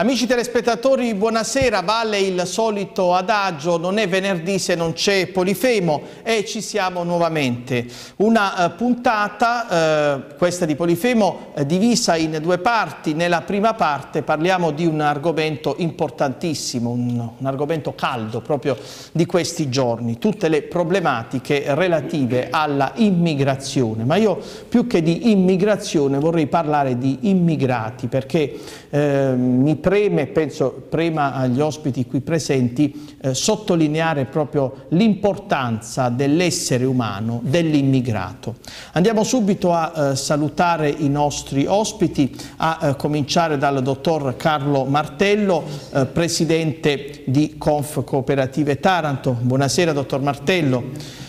Amici telespettatori, buonasera. Vale il solito adagio, non è venerdì se non c'è Polifemo e ci siamo nuovamente. Una eh, puntata, eh, questa di Polifemo, eh, divisa in due parti. Nella prima parte parliamo di un argomento importantissimo, un, un argomento caldo proprio di questi giorni, tutte le problematiche relative alla immigrazione. Ma io più che di immigrazione vorrei parlare di immigrati perché eh, mi preme, penso prima agli ospiti qui presenti, eh, sottolineare proprio l'importanza dell'essere umano, dell'immigrato. Andiamo subito a eh, salutare i nostri ospiti, a eh, cominciare dal dottor Carlo Martello, eh, presidente di Conf Cooperative Taranto. Buonasera dottor Martello.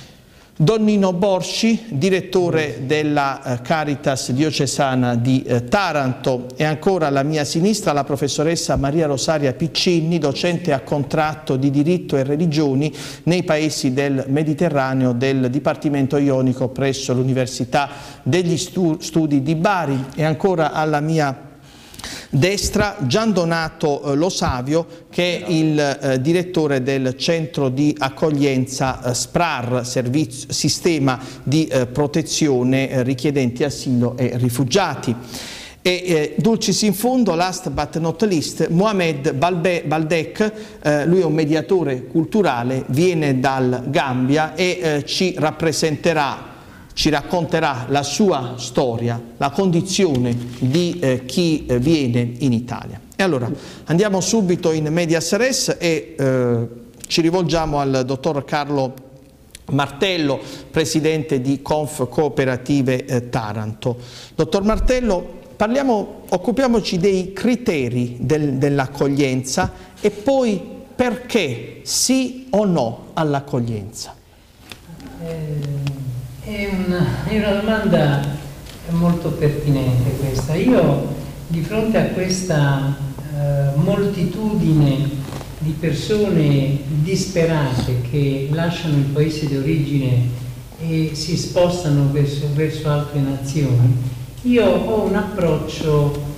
Don Nino Borsci, direttore della eh, Caritas diocesana di eh, Taranto. E ancora alla mia sinistra la professoressa Maria Rosaria Piccini, docente a contratto di diritto e religioni nei paesi del Mediterraneo del Dipartimento Ionico presso l'Università degli Studi di Bari. E ancora alla mia destra Gian Donato eh, Losavio che è il eh, direttore del centro di accoglienza eh, SPRAR, servizio, sistema di eh, protezione eh, richiedenti asilo e rifugiati. E eh, dulcis in fondo, last but not least, Mohamed Balbe, Baldek, eh, lui è un mediatore culturale, viene dal Gambia e ci rappresenterà ci racconterà la sua storia, la condizione di eh, chi eh, viene in Italia. E allora andiamo subito in medias res e eh, ci rivolgiamo al dottor Carlo Martello, presidente di Conf Cooperative eh, Taranto. Dottor Martello, parliamo, occupiamoci dei criteri del, dell'accoglienza e poi perché sì o no all'accoglienza. Eh è una, è una domanda molto pertinente questa. Io di fronte a questa eh, moltitudine di persone disperate che lasciano il paese di origine e si spostano verso, verso altre nazioni, io ho un approccio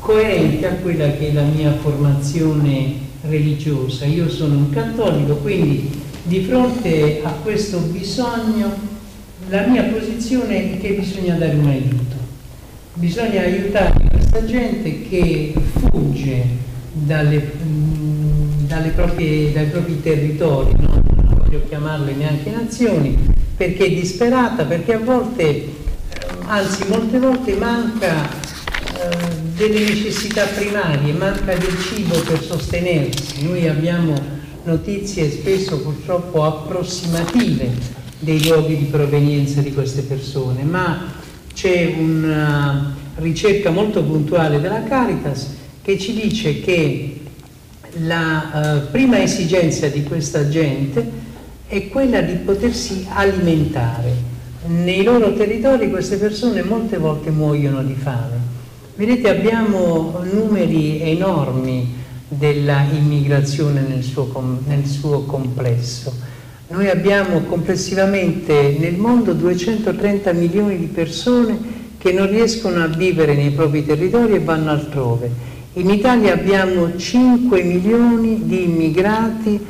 coerente a quella che è la mia formazione religiosa. Io sono un cattolico, quindi di fronte a questo bisogno la mia posizione è che bisogna dare un aiuto, bisogna aiutare questa gente che fugge dalle, dalle proprie, dai propri territori, no? non voglio chiamarle neanche nazioni, perché è disperata, perché a volte, anzi molte volte manca eh, delle necessità primarie, manca del cibo per sostenersi. Noi abbiamo notizie spesso purtroppo approssimative dei luoghi di provenienza di queste persone, ma c'è una ricerca molto puntuale della Caritas che ci dice che la uh, prima esigenza di questa gente è quella di potersi alimentare. Nei loro territori queste persone molte volte muoiono di fame. Vedete abbiamo numeri enormi della immigrazione nel nel suo complesso noi abbiamo complessivamente nel mondo 230 milioni di persone che non riescono a vivere nei propri territori e vanno altrove. In Italia abbiamo 5 milioni di immigrati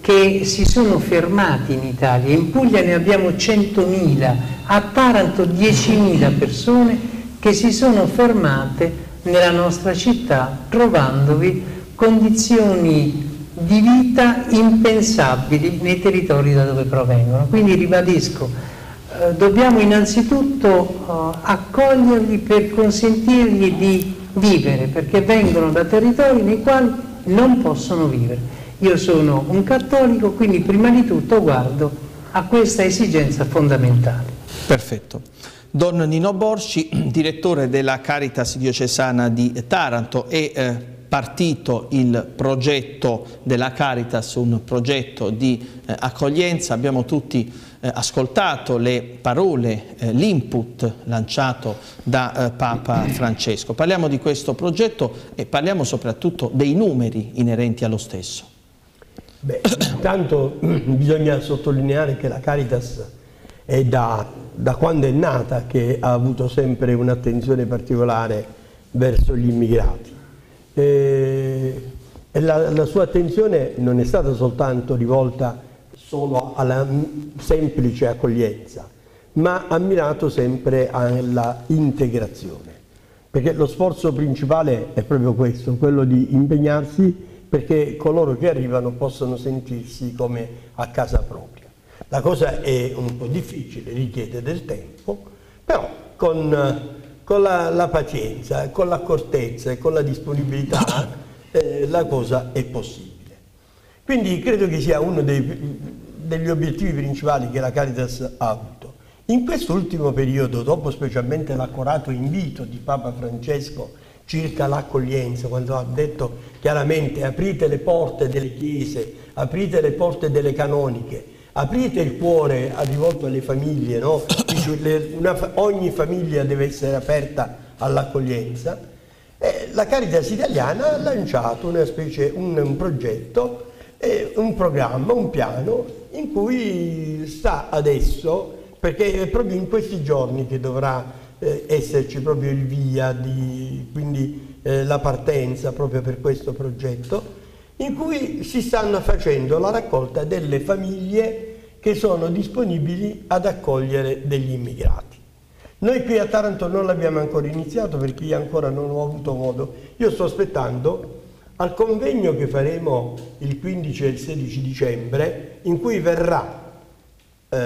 che si sono fermati in Italia, in Puglia ne abbiamo 100.000, a Taranto 10.000 persone che si sono fermate nella nostra città trovandovi condizioni di vita impensabili nei territori da dove provengono. Quindi ribadisco, eh, dobbiamo innanzitutto eh, accoglierli per consentirgli di vivere, perché vengono da territori nei quali non possono vivere. Io sono un cattolico, quindi prima di tutto guardo a questa esigenza fondamentale. Perfetto. Don Nino Borci, direttore della Caritas diocesana di Taranto e eh, partito il progetto della Caritas, un progetto di eh, accoglienza, abbiamo tutti eh, ascoltato le parole, eh, l'input lanciato da eh, Papa Francesco. Parliamo di questo progetto e parliamo soprattutto dei numeri inerenti allo stesso. Beh, intanto bisogna sottolineare che la Caritas è da, da quando è nata che ha avuto sempre un'attenzione particolare verso gli immigrati eh, la, la sua attenzione non è stata soltanto rivolta solo alla semplice accoglienza, ma ha mirato sempre alla integrazione. Perché lo sforzo principale è proprio questo, quello di impegnarsi perché coloro che arrivano possano sentirsi come a casa propria. La cosa è un po' difficile, richiede del tempo, però con, con la, la, pazienza, con l'accortezza e con la disponibilità eh, la cosa è possibile. Quindi credo che sia uno dei, degli obiettivi principali che la Caritas ha avuto. In quest'ultimo periodo, dopo specialmente l'accorato invito di Papa Francesco circa l'accoglienza, quando ha detto chiaramente aprite le porte delle chiese, aprite le porte delle canoniche, aprite il cuore rivolto alle famiglie, no? Una, ogni famiglia deve essere aperta all'accoglienza, eh, la Caritas italiana ha lanciato specie, un, un progetto, eh, un programma, un piano in cui sta adesso, perché è proprio in questi giorni che dovrà eh, esserci proprio il via, di, quindi eh, la partenza proprio per questo progetto, in cui si stanno facendo la raccolta delle famiglie che sono disponibili ad accogliere degli immigrati. Noi qui a Taranto non l'abbiamo ancora iniziato perché io ancora non ho avuto modo. Io sto aspettando al convegno che faremo il 15 e il 16 dicembre in cui verrà eh,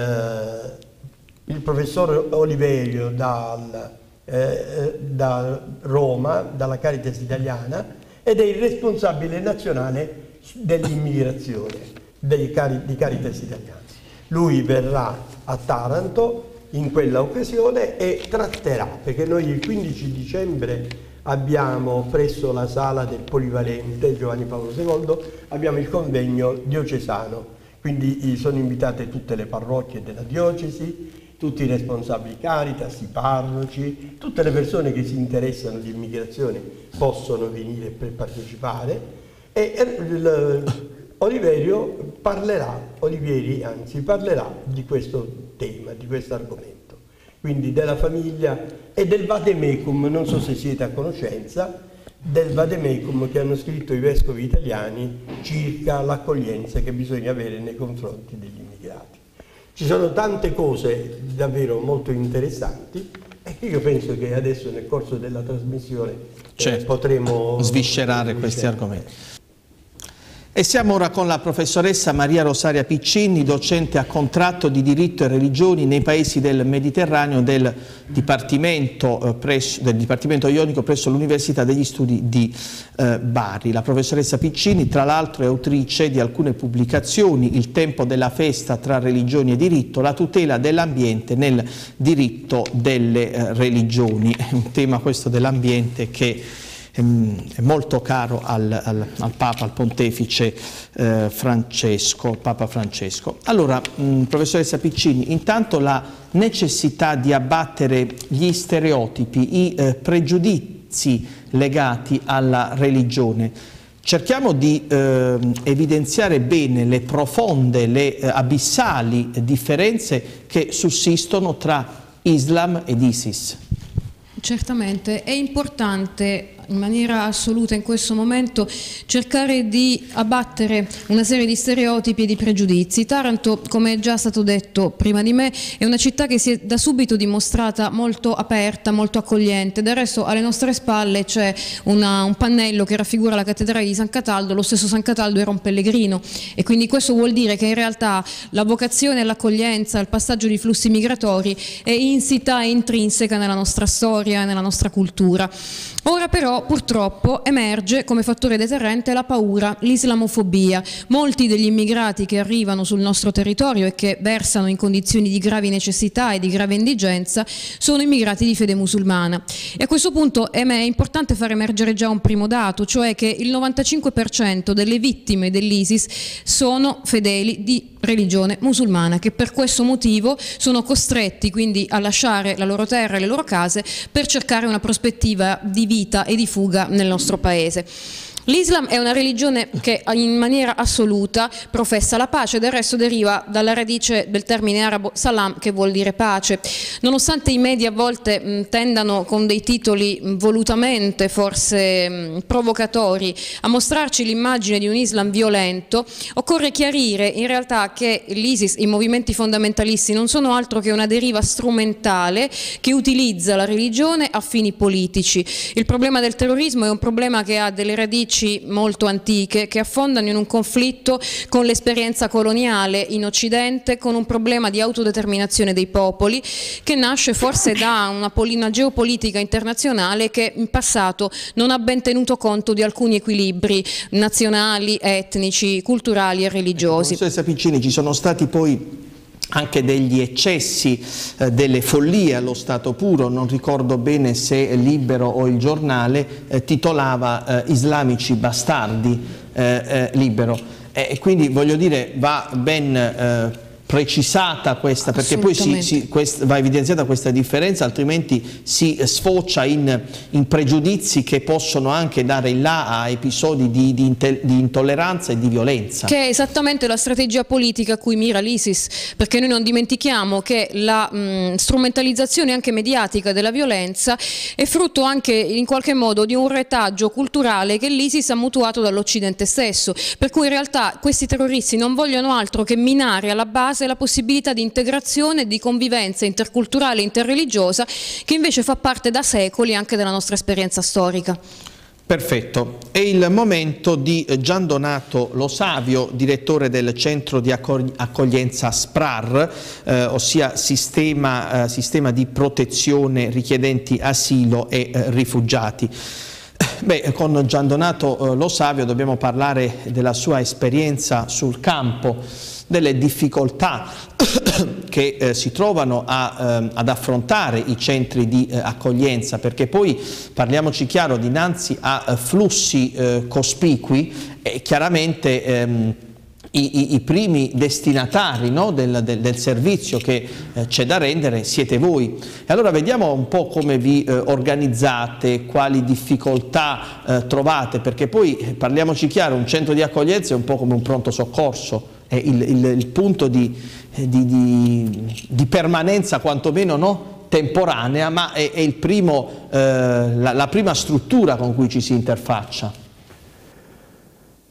il professor Oliverio dal, eh, da Roma, dalla Caritas italiana, ed è il responsabile nazionale dell'immigrazione di Caritas italiana. Lui verrà a Taranto in quella occasione e tratterà, perché noi il 15 dicembre abbiamo presso la sala del Polivalente Giovanni Paolo II, abbiamo il convegno diocesano, quindi sono invitate tutte le parrocchie della diocesi, tutti i responsabili Caritas, i parroci, tutte le persone che si interessano di immigrazione possono venire per partecipare. E il, Oliverio parlerà, Olivieri anzi, parlerà di questo tema, di questo argomento, quindi della famiglia e del vademecum, non so se siete a conoscenza, del vademecum che hanno scritto i vescovi italiani circa l'accoglienza che bisogna avere nei confronti degli immigrati. Ci sono tante cose davvero molto interessanti e io penso che adesso nel corso della trasmissione eh, certo. potremo sviscerare questi argomenti. E siamo ora con la professoressa Maria Rosaria Piccini, docente a contratto di diritto e religioni nei paesi del Mediterraneo del Dipartimento, eh, presso, del Dipartimento Ionico presso l'Università degli Studi di eh, Bari. La professoressa Piccini tra l'altro è autrice di alcune pubblicazioni, Il tempo della festa tra religioni e diritto, la tutela dell'ambiente nel diritto delle eh, religioni. È un tema questo dell'ambiente che è molto caro al, al, al Papa, al Pontefice eh, Francesco, Papa Francesco. Allora, mh, professoressa Piccini, intanto la necessità di abbattere gli stereotipi, i eh, pregiudizi legati alla religione. Cerchiamo di eh, evidenziare bene le profonde, le eh, abissali differenze che sussistono tra Islam ed ISIS. Certamente, è importante in maniera assoluta in questo momento cercare di abbattere una serie di stereotipi e di pregiudizi. Taranto, come è già stato detto prima di me, è una città che si è da subito dimostrata molto aperta, molto accogliente. Del resto alle nostre spalle c'è un pannello che raffigura la cattedrale di San Cataldo, lo stesso San Cataldo era un pellegrino e quindi questo vuol dire che in realtà la vocazione all'accoglienza, al passaggio di flussi migratori è insita e intrinseca nella nostra storia nella nostra cultura. Ora però purtroppo emerge come fattore deterrente la paura, l'islamofobia. Molti degli immigrati che arrivano sul nostro territorio e che versano in condizioni di gravi necessità e di grave indigenza sono immigrati di fede musulmana. E a questo punto è importante far emergere già un primo dato, cioè che il 95% delle vittime dell'ISIS sono fedeli di religione musulmana che per questo motivo sono costretti quindi a lasciare la loro terra e le loro case per cercare una prospettiva di vita e di fuga nel nostro paese. L'Islam è una religione che in maniera assoluta professa la pace, del resto deriva dalla radice del termine arabo salam che vuol dire pace. Nonostante i media a volte mh, tendano con dei titoli mh, volutamente forse mh, provocatori a mostrarci l'immagine di un Islam violento, occorre chiarire in realtà che l'ISIS, i movimenti fondamentalisti non sono altro che una deriva strumentale che utilizza la religione a fini politici. Il problema del terrorismo è un problema che ha delle radici radici molto antiche che affondano in un conflitto con l'esperienza coloniale in Occidente, con un problema di autodeterminazione dei popoli che nasce forse da una, una geopolitica internazionale che in passato non ha ben tenuto conto di alcuni equilibri nazionali, etnici, culturali e religiosi. Professoressa Piccini, ci sono stati poi anche degli eccessi, eh, delle follie allo stato puro, non ricordo bene se Libero o il giornale eh, titolava eh, Islamici bastardi eh, eh, Libero. E quindi voglio dire va ben eh, precisata questa, perché poi si, si, quest, va evidenziata questa differenza, altrimenti si sfocia in, in, pregiudizi che possono anche dare il là a episodi di, di, di, intolleranza e di violenza. Che è esattamente la strategia politica a cui mira l'ISIS, perché noi non dimentichiamo che la mh, strumentalizzazione anche mediatica della violenza è frutto anche in qualche modo di un retaggio culturale che l'ISIS ha mutuato dall'Occidente stesso, per cui in realtà questi terroristi non vogliono altro che minare alla base base la possibilità di integrazione e di convivenza interculturale e interreligiosa che invece fa parte da secoli anche della nostra esperienza storica. Perfetto, è il momento di Gian Donato Lo Savio, direttore del centro di accoglienza SPRAR, eh, ossia sistema, eh, sistema, di protezione richiedenti asilo e eh, rifugiati. Beh, con Gian Donato eh, Lo Savio dobbiamo parlare della sua esperienza sul campo delle difficoltà che eh, si trovano a, eh, ad affrontare i centri di eh, accoglienza perché poi parliamoci chiaro dinanzi a eh, flussi eh, cospicui chiaramente ehm, i, i, i, primi destinatari no, del, del, del, servizio che eh, c'è da rendere siete voi. E allora vediamo un po' come vi eh, organizzate, quali difficoltà eh, trovate, perché poi parliamoci chiaro, un centro di accoglienza è un po' come un pronto soccorso, è il, il, il punto di, di, di, di, permanenza quantomeno no? temporanea, ma è, è primo, eh, la, la, prima struttura con cui ci si interfaccia.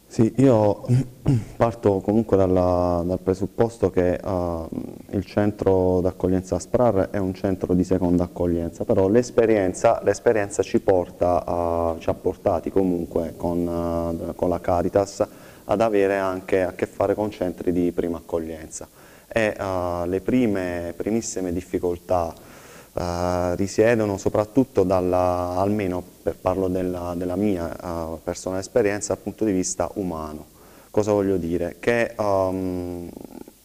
Sì, io parto comunque dalla, dal presupposto che uh, il centro d'accoglienza SPRAR è un centro di seconda accoglienza, però l'esperienza ci, porta, uh, ci ha portati comunque con, uh, con la Caritas ad avere anche a che fare con centri di prima accoglienza e uh, le prime, primissime difficoltà uh, risiedono soprattutto dalla, almeno per parlo della, della mia uh, personale esperienza dal punto di vista umano. Cosa voglio dire? Che um,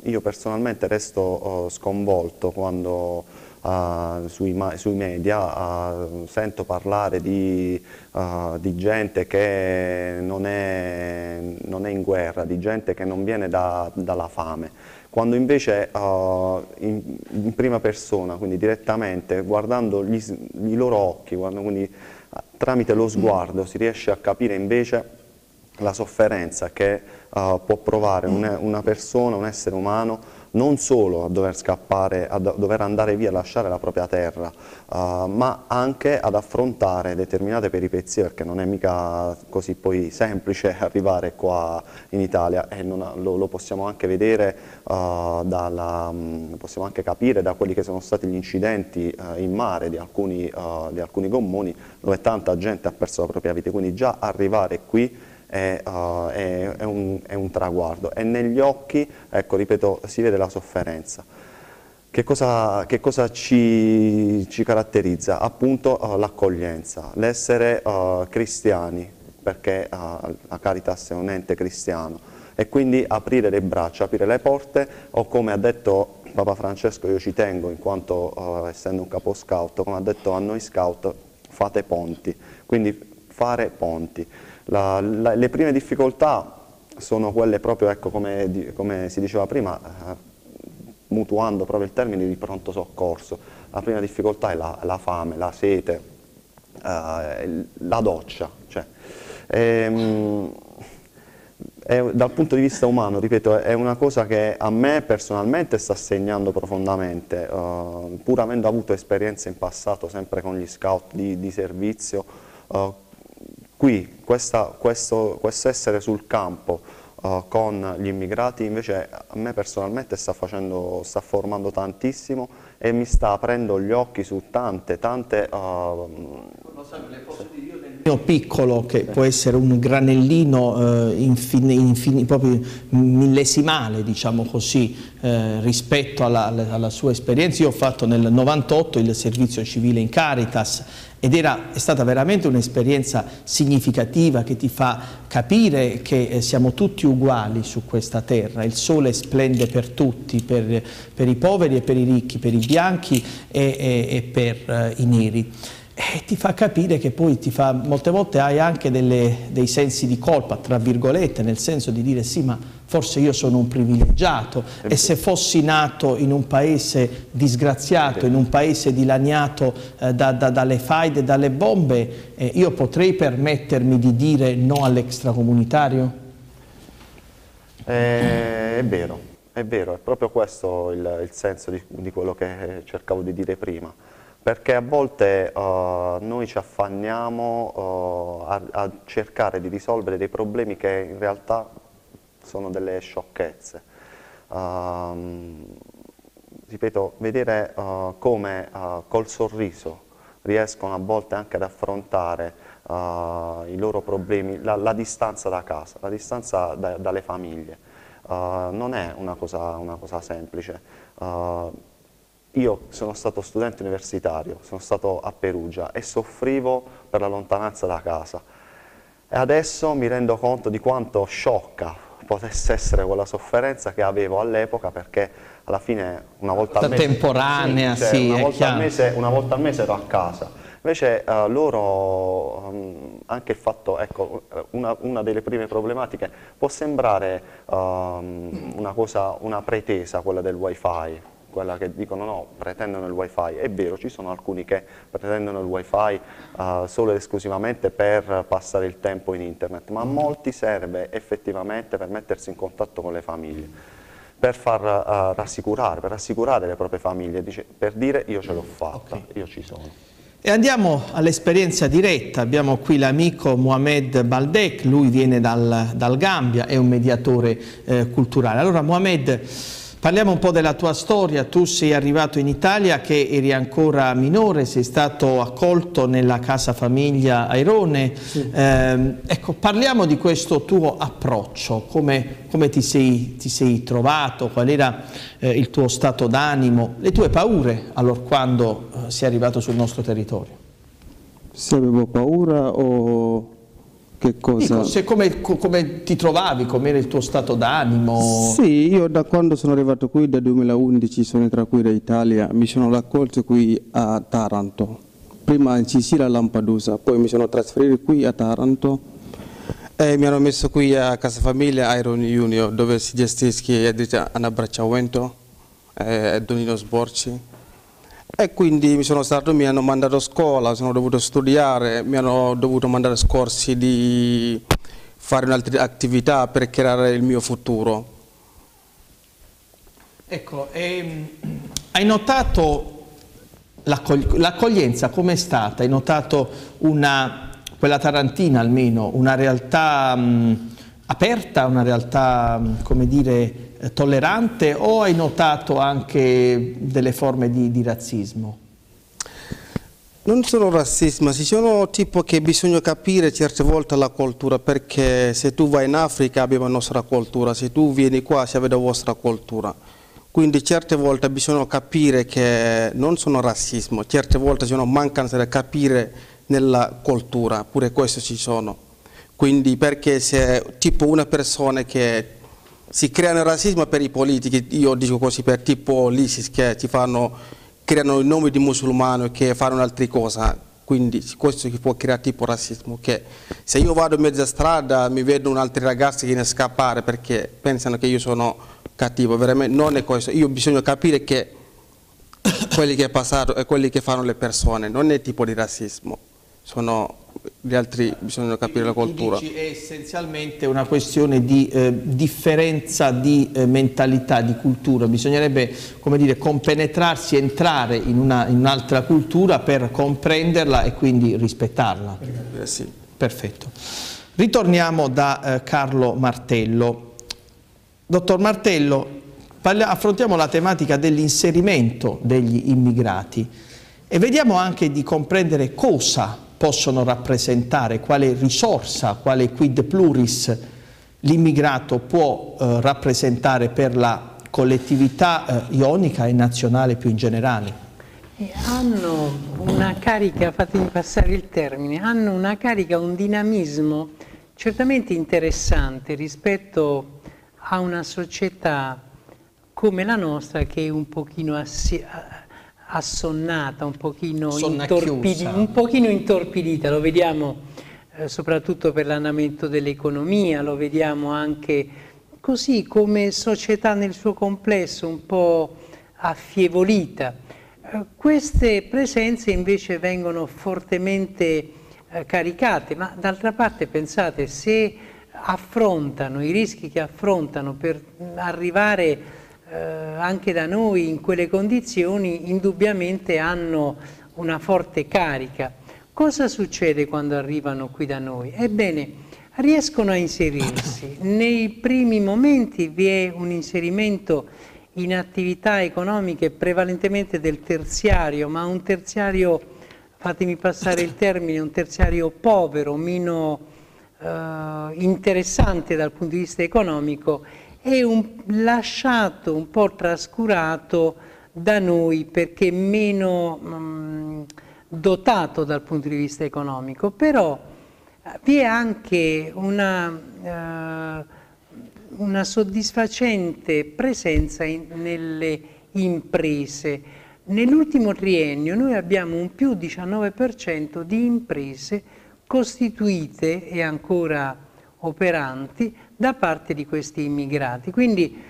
io personalmente resto sconvolto quando uh, sui, sui, media uh, sento parlare di, uh, di gente che non è, non è, in guerra, di gente che non viene da, dalla fame, quando invece in, in, prima persona, quindi direttamente, guardando gli, i loro occhi, quindi, tramite lo sguardo si riesce a capire invece la sofferenza che uh, può provare un, una persona, un essere umano non solo a dover scappare, a dover andare via, lasciare la propria terra, uh, ma anche ad affrontare determinate peripezie perché non è mica così poi semplice arrivare qua in Italia e ha, lo, lo, possiamo anche vedere, uh, dalla, um, possiamo anche capire da quelli che sono stati gli incidenti uh, in mare di alcuni, di alcuni gommoni dove tanta gente ha perso la propria vita, quindi già arrivare qui è, uh, è, è, un, è, un, traguardo e negli occhi, ecco, ripeto, si vede la sofferenza. Che cosa, che cosa ci, ci, caratterizza? Appunto uh, l'accoglienza, l'essere uh, cristiani, perché la Caritas è un ente cristiano, e quindi aprire le braccia, aprire le porte, o come ha detto Papa Francesco, io ci tengo in quanto essendo un capo scout, come ha detto a noi scout, fate ponti, quindi fare ponti. La, la, le prime difficoltà sono quelle proprio, ecco, come, come, si diceva prima, eh, mutuando proprio il termine di pronto soccorso. La prima difficoltà è la, la fame, la sete, eh, la doccia. Cioè, Ehm, è, dal punto di vista umano, ripeto, è una cosa che a me personalmente sta segnando profondamente, uh, pur avendo avuto esperienze in passato sempre con gli scout di, di servizio, uh, qui questa, questo, questo, essere sul campo uh, con gli immigrati invece a me personalmente sta, facendo, sta formando tantissimo e mi sta aprendo gli occhi su tante, tante... Uh, piccolo che può essere un granellino eh, infine, infine, proprio millesimale diciamo così eh, rispetto alla, alla, sua esperienza. Io ho fatto nel 98 il servizio civile in Caritas ed era, è stata veramente un'esperienza significativa che ti fa capire che eh, siamo tutti uguali su questa terra, il sole splende per tutti, per, per i poveri e per i ricchi, per i bianchi e, e, e per eh, i neri e ti fa capire che poi ti fa, molte volte hai anche delle, dei sensi di colpa, tra virgolette, nel senso di dire sì ma forse io sono un privilegiato e se fossi nato in un paese disgraziato, in un paese dilaniato eh, da, da, dalle faide e dalle bombe, eh, io potrei permettermi di dire no all'extracomunitario? Eh, è vero, è vero, è proprio questo il, il senso di, di quello che cercavo di dire prima perché a volte uh, noi ci affanniamo uh, a, a, cercare di risolvere dei problemi che in realtà sono delle sciocchezze. Uh, ripeto, vedere come col sorriso riescono a volte anche ad affrontare i loro problemi, la, la, distanza da casa, la distanza da, dalle famiglie, non è una cosa, una cosa semplice io sono stato studente universitario, sono stato a Perugia e soffrivo per la lontananza da casa. E adesso mi rendo conto di quanto sciocca potesse essere quella sofferenza che avevo all'epoca perché alla fine una volta al mese, temporanea, sì, cioè, sì, una, volta al mese, una volta al mese ero a casa. Invece uh, loro, um, anche il fatto, ecco, una, una, delle prime problematiche può sembrare um, una cosa, una pretesa quella del wifi, quella che dicono no, pretendono il wifi, è vero, ci sono alcuni che pretendono il wifi uh, solo ed esclusivamente per passare il tempo in internet, ma a molti serve effettivamente per mettersi in contatto con le famiglie, per far uh, rassicurare, per rassicurare le proprie famiglie, dice, per dire io ce l'ho fatta, okay. io ci sono. E andiamo all'esperienza diretta, abbiamo qui l'amico Mohamed Baldek, lui viene dal, dal Gambia, è un mediatore eh, culturale. Allora Mohamed, Parliamo un po' della tua storia, tu sei arrivato in Italia che eri ancora minore, sei stato accolto nella casa famiglia Airone, sì. eh, ecco parliamo di questo tuo approccio, come, come ti, sei, ti, sei, trovato, qual era eh, il tuo stato d'animo, le tue paure allora quando eh, sei arrivato sul nostro territorio? Se avevo paura o che cosa? Dico, come, come, ti trovavi, com'era il tuo stato d'animo? Sì, io da quando sono arrivato qui, dal 2011 sono entrato qui in Italia, mi sono raccolto qui a Taranto, prima in Sicilia a Lampedusa, poi mi sono trasferito qui a Taranto e mi hanno messo qui a Casa Famiglia Iron Junior dove si gestisce Anna Bracciavento e Donino Sborci e quindi mi sono stato, mi hanno mandato a scuola, sono dovuto studiare, mi hanno dovuto mandare scorsi di fare un'altra attività per creare il mio futuro. Ecco, ehm, hai notato l'accoglienza com'è stata? Hai notato una, quella tarantina almeno, una realtà mh, aperta, una realtà, mh, come dire, tollerante o hai notato anche delle forme di, di razzismo? Non solo razzismo, ci sono tipo che bisogna capire certe volte la cultura perché se tu vai in Africa abbiamo la nostra cultura, se tu vieni qua si vede la vostra cultura. Quindi certe volte bisogna capire che non sono razzismo, certe volte sono mancanza di capire nella cultura, pure questo ci sono. Quindi perché se tipo una persona che si creano razzismo per i politici, io dico così per tipo l'ISIS che ci fanno, creano il nome di musulmano che fanno altre cose, quindi questo si può creare tipo razzismo, che se io vado in mezza strada mi vedono altri ragazzi che ne scappare perché pensano che io sono cattivo, veramente non è questo, io bisogna capire che quelli che è passato e quelli che fanno le persone, non è tipo di razzismo, sono gli altri bisogna capire la cultura. Tu dici, è essenzialmente una questione di eh, differenza di eh, mentalità, di cultura, bisognerebbe come dire, compenetrarsi, entrare in, un'altra un cultura per comprenderla e quindi rispettarla. Eh sì. Perfetto. Ritorniamo da eh, Carlo Martello. Dottor Martello, affrontiamo la tematica dell'inserimento degli immigrati e vediamo anche di comprendere cosa possono rappresentare, quale risorsa, quale quid pluris l'immigrato può eh, rappresentare per la collettività eh, ionica e nazionale più in generale. Hanno una carica, fatemi passare il termine, hanno una carica, un dinamismo certamente interessante rispetto a una società come la nostra che è un pochino assonnata, un pochino, intorpidi, un pochino intorpidita, lo vediamo eh, soprattutto per l'andamento dell'economia, lo vediamo anche così come società nel suo complesso, un po' affievolita. Eh, queste presenze invece vengono fortemente eh, caricate, ma d'altra parte pensate se affrontano i rischi che affrontano per arrivare eh, anche da noi in quelle condizioni indubbiamente hanno una forte carica. Cosa succede quando arrivano qui da noi? Ebbene, riescono a inserirsi. Nei primi momenti vi è un inserimento in attività economiche prevalentemente del terziario, ma un terziario, fatemi passare il termine, un terziario povero, meno eh, interessante dal punto di vista economico è un, lasciato un po' trascurato da noi perché meno mh, mm, dotato dal punto di vista economico, però eh, vi è anche una, eh, una soddisfacente presenza in, nelle imprese. Nell'ultimo triennio noi abbiamo un più 19% di imprese costituite e ancora operanti da parte di questi immigrati. Quindi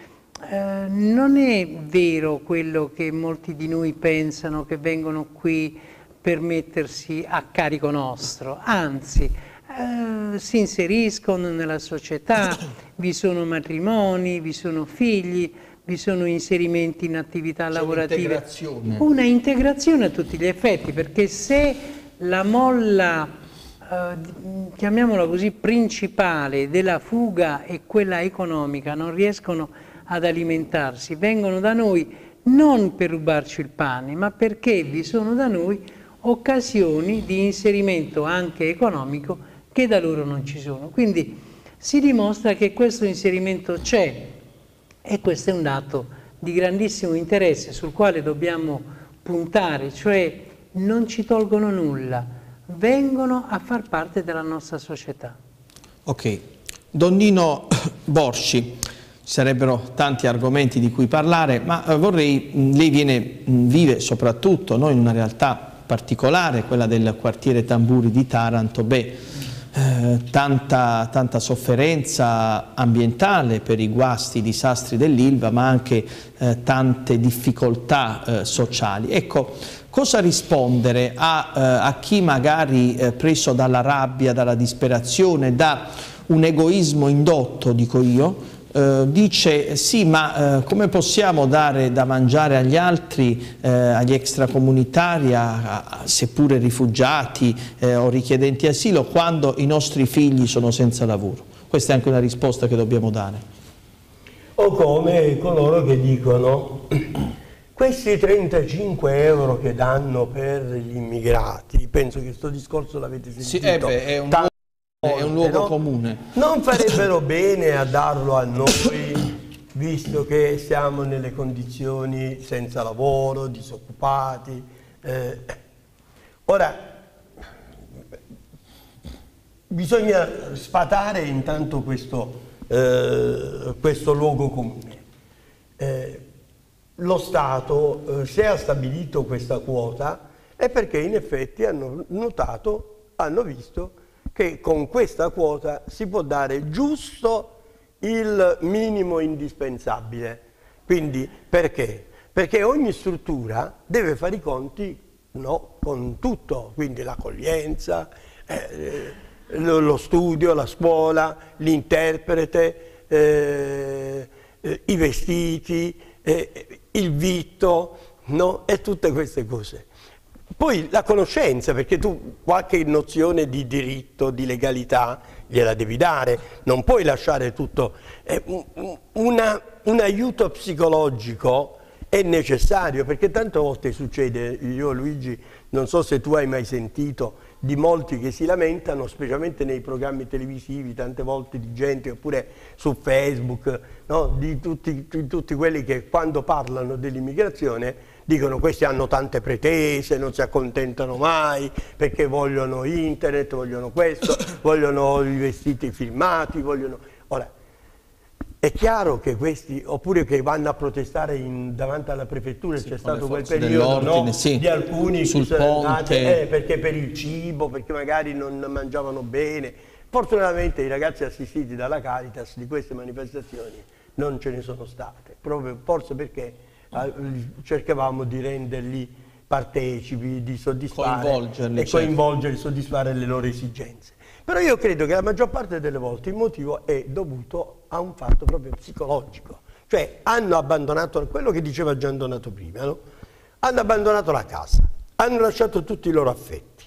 eh, non è vero quello che molti di noi pensano che vengono qui per mettersi a carico nostro, anzi eh, si inseriscono nella società, vi sono matrimoni, vi sono figli, vi sono inserimenti in attività lavorative. Una integrazione a tutti gli effetti, perché se la molla eh, chiamiamola così, principale della fuga e quella economica non riescono ad alimentarsi, vengono da noi non per rubarci il pane, ma perché vi sono da noi occasioni di inserimento anche economico che da loro non ci sono. Quindi si dimostra che questo inserimento c'è e questo è un dato di grandissimo interesse sul quale dobbiamo puntare, cioè non ci tolgono nulla, vengono a far parte della nostra società. Ok, Donnino Borci, sarebbero tanti argomenti di cui parlare, ma eh, vorrei, lei viene, vive soprattutto no, in una realtà particolare, quella del quartiere Tamburi di Taranto, beh, eh, tanta, tanta, sofferenza ambientale per i guasti, i disastri dell'Ilva, ma anche eh, tante difficoltà eh, sociali. Ecco, cosa rispondere a, eh, a chi magari eh, preso dalla rabbia, dalla disperazione, da un egoismo indotto, dico io, Uh, dice sì ma uh, come possiamo dare da mangiare agli altri, uh, agli extracomunitari, a, a, seppure rifugiati o richiedenti asilo, quando i nostri figli sono senza lavoro? Questa è anche una risposta che dobbiamo dare. O come coloro che dicono questi 35 euro che danno per gli immigrati, penso che questo discorso l'avete sentito. Sì, eh beh, è un è un luogo no? comune. Non farebbero bene a darlo a noi, visto che siamo nelle condizioni senza lavoro, disoccupati. Eh, ora, bisogna sfatare intanto questo, eh, questo luogo comune. Eh, lo Stato, eh, se ha stabilito questa quota, è perché in effetti hanno notato, hanno visto che con questa quota si può dare giusto il minimo indispensabile. Quindi perché? Perché ogni struttura deve fare i conti no, con tutto, quindi l'accoglienza, Eh, lo studio, la scuola, l'interprete, eh, eh, i vestiti, eh, il vitto, no? e tutte queste cose. Poi la conoscenza, perché tu qualche nozione di diritto, di legalità, gliela devi dare, non puoi lasciare tutto. Una, un aiuto psicologico è necessario, perché tante volte succede, io Luigi, non so se tu hai mai sentito, di molti che si lamentano, specialmente nei programmi televisivi, tante volte di gente, oppure su Facebook, no? di, tutti, di tutti quelli che quando parlano dell'immigrazione dicono questi hanno tante pretese, non si accontentano mai, perché vogliono internet, vogliono questo, vogliono i vestiti filmati, vogliono... Ora, è chiaro che questi, oppure che vanno a protestare in, davanti alla prefettura, sì, c'è stato quel periodo no, sì, di alcuni sul sono andati eh, perché per il cibo, perché magari non mangiavano bene. Fortunatamente i ragazzi assistiti dalla Caritas di queste manifestazioni non ce ne sono state, proprio forse perché cercavamo di renderli partecipi, di soddisfare coinvolgerli, e coinvolgerli, certo. soddisfare le loro esigenze. Però io credo che la maggior parte delle volte il motivo è dovuto a un fatto proprio psicologico, cioè hanno abbandonato quello che diceva Gian Donato prima, no? hanno abbandonato la casa, hanno lasciato tutti i loro affetti,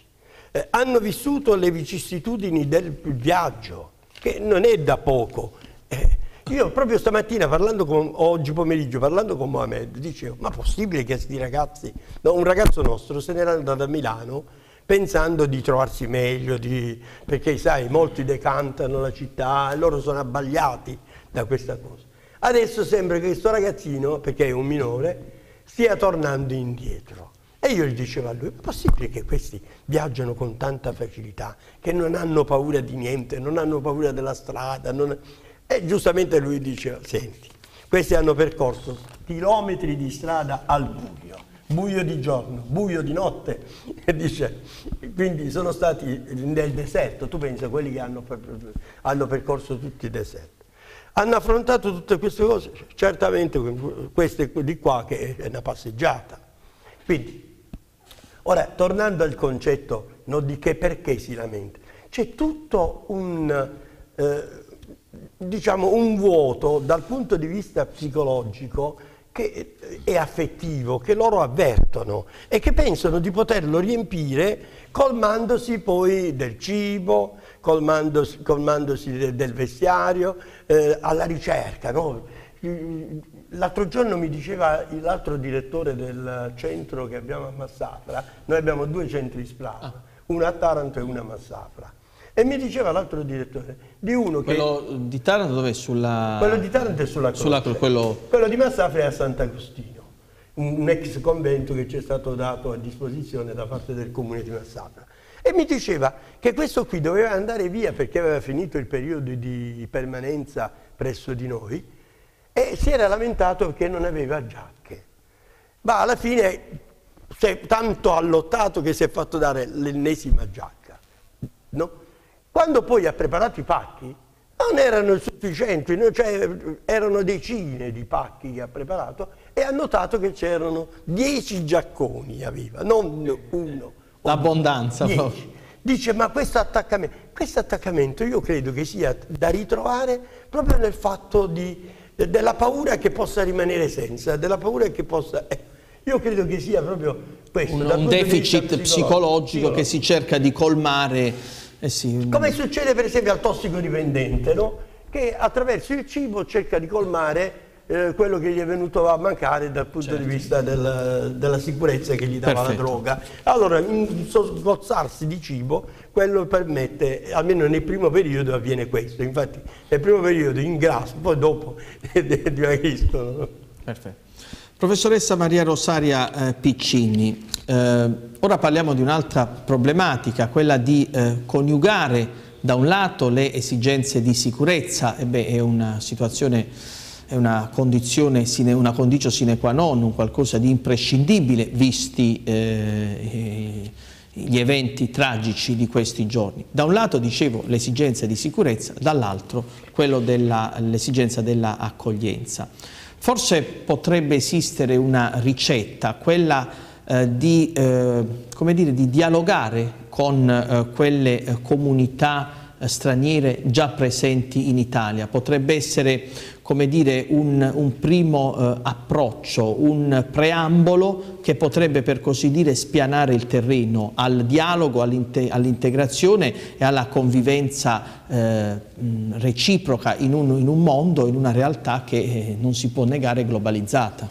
eh, hanno vissuto le vicissitudini del viaggio, che non è da poco. Eh, io proprio stamattina parlando con, oggi pomeriggio parlando con Mohamed, dicevo, ma possibile che questi ragazzi, no, un ragazzo nostro se n'era andato a Milano pensando di trovarsi meglio, di, perché sai, molti decantano la città e loro sono abbagliati da questa cosa. Adesso sembra che questo ragazzino, perché è un minore, stia tornando indietro. E io gli dicevo a lui, è possibile che questi viaggiano con tanta facilità, che non hanno paura di niente, non hanno paura della strada, non... E giustamente lui diceva, senti, questi hanno percorso chilometri di strada al buio, buio di giorno, buio di notte, e dice, quindi sono stati nel deserto, tu pensa quelli che hanno, hanno percorso tutti i deserti. Hanno affrontato tutte queste cose, certamente queste di qua che è una passeggiata. Quindi, ora, tornando al concetto no, di che perché si lamenta, c'è tutto un... Eh, diciamo, un vuoto dal punto di vista psicologico che è affettivo, che loro avvertono e che pensano di poterlo riempire colmandosi poi del cibo, colmandosi, colmandosi del, del, vestiario, eh, alla ricerca. No? L'altro giorno mi diceva l'altro direttore del centro che abbiamo a Massafra, noi abbiamo due centri Splava, ah. uno a Taranto e uno a Massafra. E mi diceva l'altro direttore di uno quello che... Quello di Taranto dove Sulla... Quello di Taranto è sulla Croce. Sulla, quello... quello di Massafra è a Sant'Agostino, un, un ex convento che ci è stato dato a disposizione da parte del comune di Massafra. E mi diceva che questo qui doveva andare via perché aveva finito il periodo di permanenza presso di noi e si era lamentato perché non aveva giacche. Ma alla fine tanto ha lottato che si è fatto dare l'ennesima giacca. No? Quando poi ha preparato i pacchi, non erano sufficienti, cioè erano decine di pacchi che ha preparato e ha notato che c'erano dieci giacconi, aveva, non uno. L'abbondanza. Dice, ma questo attaccamento, questo attaccamento io credo che sia da ritrovare proprio nel fatto di, della paura che possa rimanere senza, della paura che possa... Eh, io credo che sia proprio questo. Un, un deficit psicologico che si cerca di colmare eh sì. Come succede per esempio al tossicodipendente, no? che attraverso il cibo cerca di colmare eh, quello che gli è venuto a mancare dal punto certo. di vista del, della sicurezza che gli dava Perfetto. la droga. Allora, sgozzarsi di cibo, quello permette, almeno nel primo periodo avviene questo, infatti nel primo periodo ingrasso, poi dopo dimagriscono. Perfetto. Professoressa Maria Rosaria eh, Piccini, eh, ora parliamo di un'altra problematica, quella di eh, coniugare da un lato le esigenze di sicurezza, e beh, è una situazione, è una condizione, una condicio sine qua non, un qualcosa di imprescindibile visti eh, gli eventi tragici di questi giorni. Da un lato, dicevo, l'esigenza di sicurezza, dall'altro l'esigenza dell'accoglienza. Forse potrebbe esistere una ricetta, quella eh, di, eh, dire, di, dialogare con eh, quelle eh, comunità straniere già presenti in Italia. Potrebbe essere come dire, un, un primo eh, approccio, un preambolo che potrebbe per così dire spianare il terreno al dialogo, all'integrazione e alla convivenza eh, reciproca in un, in un, mondo, in una realtà che eh, non si può negare globalizzata.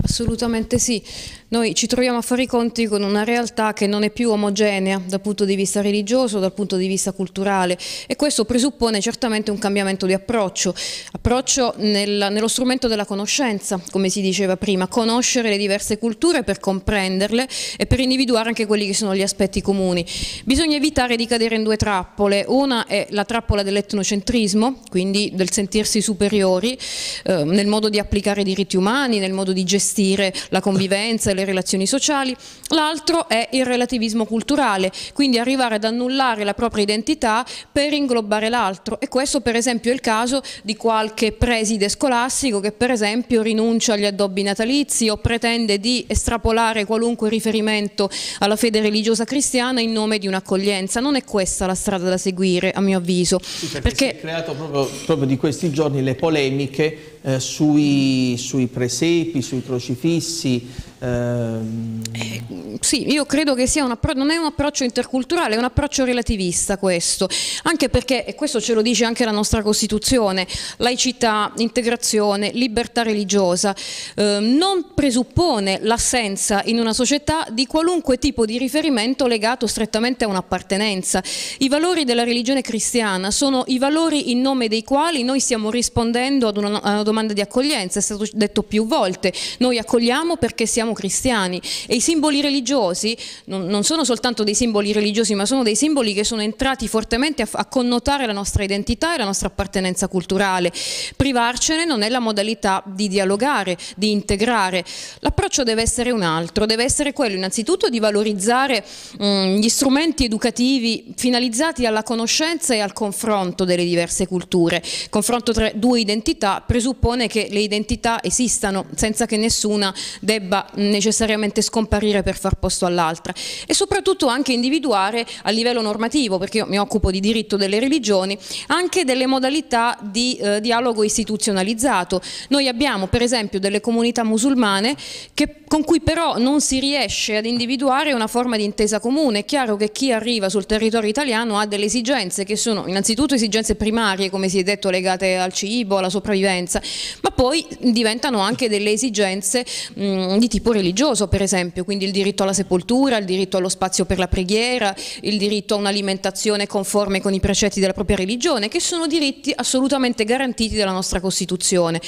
Assolutamente sì. Noi ci troviamo a fare i conti con una realtà che non è più omogenea dal punto di vista religioso, dal punto di vista culturale. E questo presuppone certamente un cambiamento di approccio, approccio nel, nello strumento della conoscenza, come si diceva prima, conoscere le diverse culture per comprenderle e per individuare anche quelli che sono gli aspetti comuni. Bisogna evitare di cadere in due trappole, una è la trappola dell'etnocentrismo, quindi del sentirsi superiori eh, nel modo di applicare i diritti umani, nel modo di gestire la convivenza le relazioni sociali, l'altro è il relativismo culturale, quindi arrivare ad annullare la propria identità per inglobare l'altro e questo per esempio è il caso di qualche preside scolastico che per esempio rinuncia agli addobbi natalizi o pretende di estrapolare qualunque riferimento alla fede religiosa cristiana in nome di un'accoglienza. Non è questa la strada da seguire a mio avviso. Sì, perché, perché... si è creato proprio, proprio di questi giorni le polemiche eh, sui, sui, presepi, sui crocifissi. Ehm... Eh, sì, io credo che sia un non è un approccio interculturale, è un approccio relativista questo, anche perché, e questo ce lo dice anche la nostra Costituzione, laicità, integrazione, libertà religiosa, eh, non presuppone l'assenza in una società di qualunque tipo di riferimento legato strettamente a un'appartenenza. I valori della religione cristiana sono i valori in nome dei quali noi stiamo rispondendo ad una, ad una domanda di accoglienza, è stato detto più volte, noi accogliamo perché siamo cristiani e i simboli religiosi non, non sono soltanto dei simboli religiosi ma sono dei simboli che sono entrati fortemente a, a connotare la nostra identità e la nostra appartenenza culturale. Privarcene non è la modalità di dialogare, di integrare. L'approccio deve essere un altro, deve essere quello innanzitutto di valorizzare mh, mm, gli strumenti educativi finalizzati alla conoscenza e al confronto delle diverse culture. Confronto tra due identità presuppone che le identità esistano senza che nessuna debba necessariamente scomparire per far posto all'altra e soprattutto anche individuare a livello normativo, perché io mi occupo di diritto delle religioni, anche delle modalità di eh, dialogo istituzionalizzato. Noi abbiamo per esempio delle comunità musulmane che, con cui però non si riesce ad individuare una forma di intesa comune. È chiaro che chi arriva sul territorio italiano ha delle esigenze che sono innanzitutto esigenze primarie, come si è detto, legate al cibo, alla sopravvivenza, ma poi diventano anche delle esigenze mh, di tipo religioso, per esempio, quindi il diritto alla sepoltura, il diritto allo spazio per la preghiera, il diritto a un'alimentazione conforme con i precetti della propria religione, che sono diritti assolutamente garantiti dalla nostra Costituzione.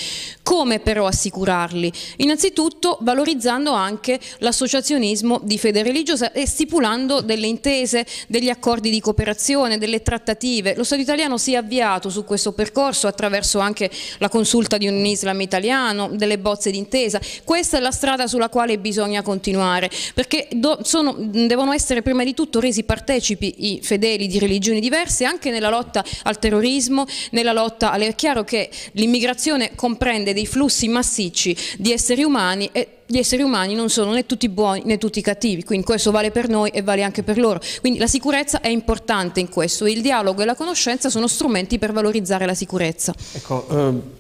Come però assicurarli? Innanzitutto valorizzando anche l'associazionismo di fede religiosa e stipulando delle intese, degli accordi di cooperazione, delle trattative. Lo Stato italiano si è avviato su questo percorso attraverso anche la consulta di un Islam italiano, delle bozze d'intesa. Questa è la strada sulla quale bisogna continuare, perché sono, devono essere prima di tutto resi partecipi i fedeli di religioni diverse anche nella lotta al terrorismo, nella lotta alle... È chiaro che l'immigrazione comprende dei flussi massicci di esseri umani e gli esseri umani non sono né tutti buoni né tutti cattivi, quindi questo vale per noi e vale anche per loro. Quindi la sicurezza è importante in questo, il dialogo e la conoscenza sono strumenti per valorizzare la sicurezza. Ecco,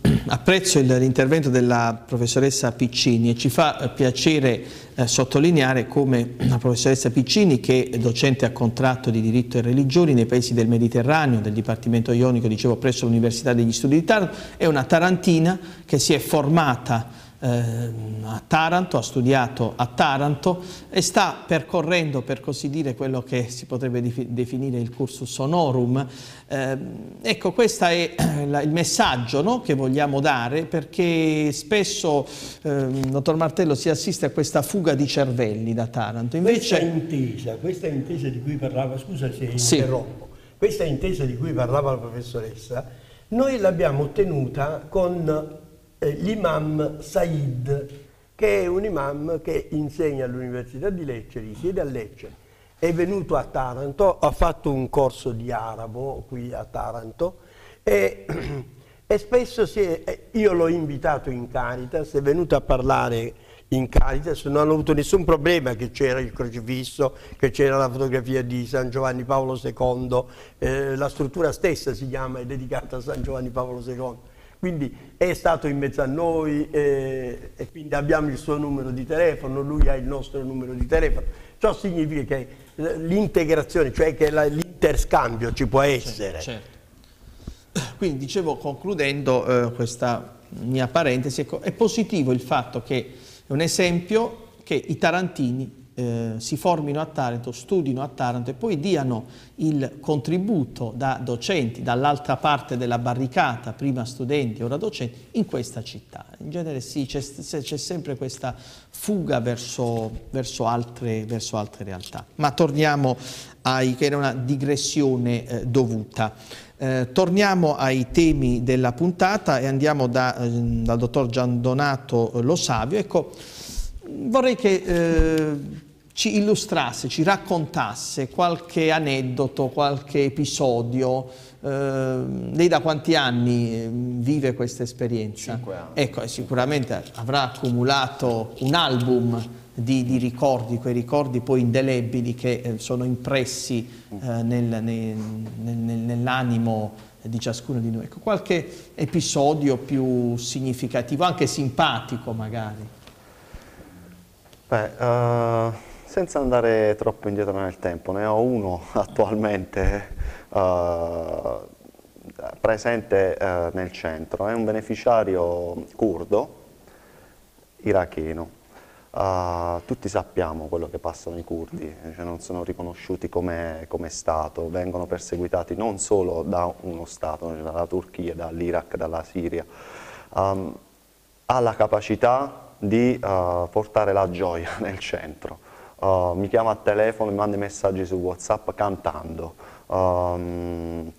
eh, apprezzo l'intervento della professoressa Piccini e ci fa eh, piacere eh, sottolineare come la professoressa Piccini, che è docente a contratto di diritto e religioni nei paesi del Mediterraneo, del Dipartimento Ionico, dicevo, presso l'Università degli Studi di Taranto, è una tarantina che si è formata a Taranto, ha studiato a Taranto e sta percorrendo, per così dire, quello che si potrebbe definire il cursus honorum. Eh, ecco, questo è il messaggio no, che vogliamo dare perché spesso, eh, dottor Martello, si assiste a questa fuga di cervelli da Taranto. Invece... Questa intesa, questa intesa di cui parlava, scusa se sì. interrompo, questa intesa di cui parlava la professoressa, noi l'abbiamo ottenuta con eh, l'imam Said, che è un imam che insegna all'Università di Lecce, risiede a Lecce, è venuto a Taranto, ha fatto un corso di arabo qui a Taranto e, e spesso è, io l'ho invitato in Caritas, è venuto a parlare in Caritas, non hanno avuto nessun problema che c'era il crocifisso, che c'era la fotografia di San Giovanni Paolo II, eh, la struttura stessa si chiama, è dedicata a San Giovanni Paolo II. Quindi è stato in mezzo a noi eh, e quindi abbiamo il suo numero di telefono, lui ha il nostro numero di telefono. Ciò significa che l'integrazione, cioè che l'interscambio ci può essere. Certo. Quindi dicevo concludendo eh, questa mia parentesi, ecco, è positivo il fatto che è un esempio che i tarantini eh, si formino a Taranto, studino a Taranto e poi diano il contributo da docenti dall'altra parte della barricata, prima studenti, ora docenti, in questa città. In genere sì, c'è sempre questa fuga verso, verso, altre, verso, altre, realtà. Ma torniamo ai, che era una digressione eh, dovuta. Eh, torniamo ai temi della puntata e andiamo da, eh, dal dottor Gian Donato Lo Savio. Ecco, vorrei che eh, ci illustrasse, ci raccontasse qualche aneddoto, qualche episodio. Eh, lei da quanti anni eh, vive questa esperienza? Cinque anni. Ecco, sicuramente avrà accumulato un album di, di ricordi, quei ricordi poi indelebili che eh, sono impressi eh, nel, nel, nel, nell'animo di ciascuno di noi. Ecco, qualche episodio più significativo, anche simpatico magari. Beh, uh, senza andare troppo indietro nel tempo, ne ho uno attualmente uh, presente uh, nel centro, è un beneficiario curdo iracheno. Uh, tutti sappiamo quello che passano i curdi, cioè non sono riconosciuti come, come, Stato, vengono perseguitati non solo da uno Stato, cioè dalla Turchia, dall'Iraq, dalla Siria, um, ha la capacità di uh, portare la gioia nel centro. Uh, mi chiama a telefono, mi manda messaggi su Whatsapp cantando. Um,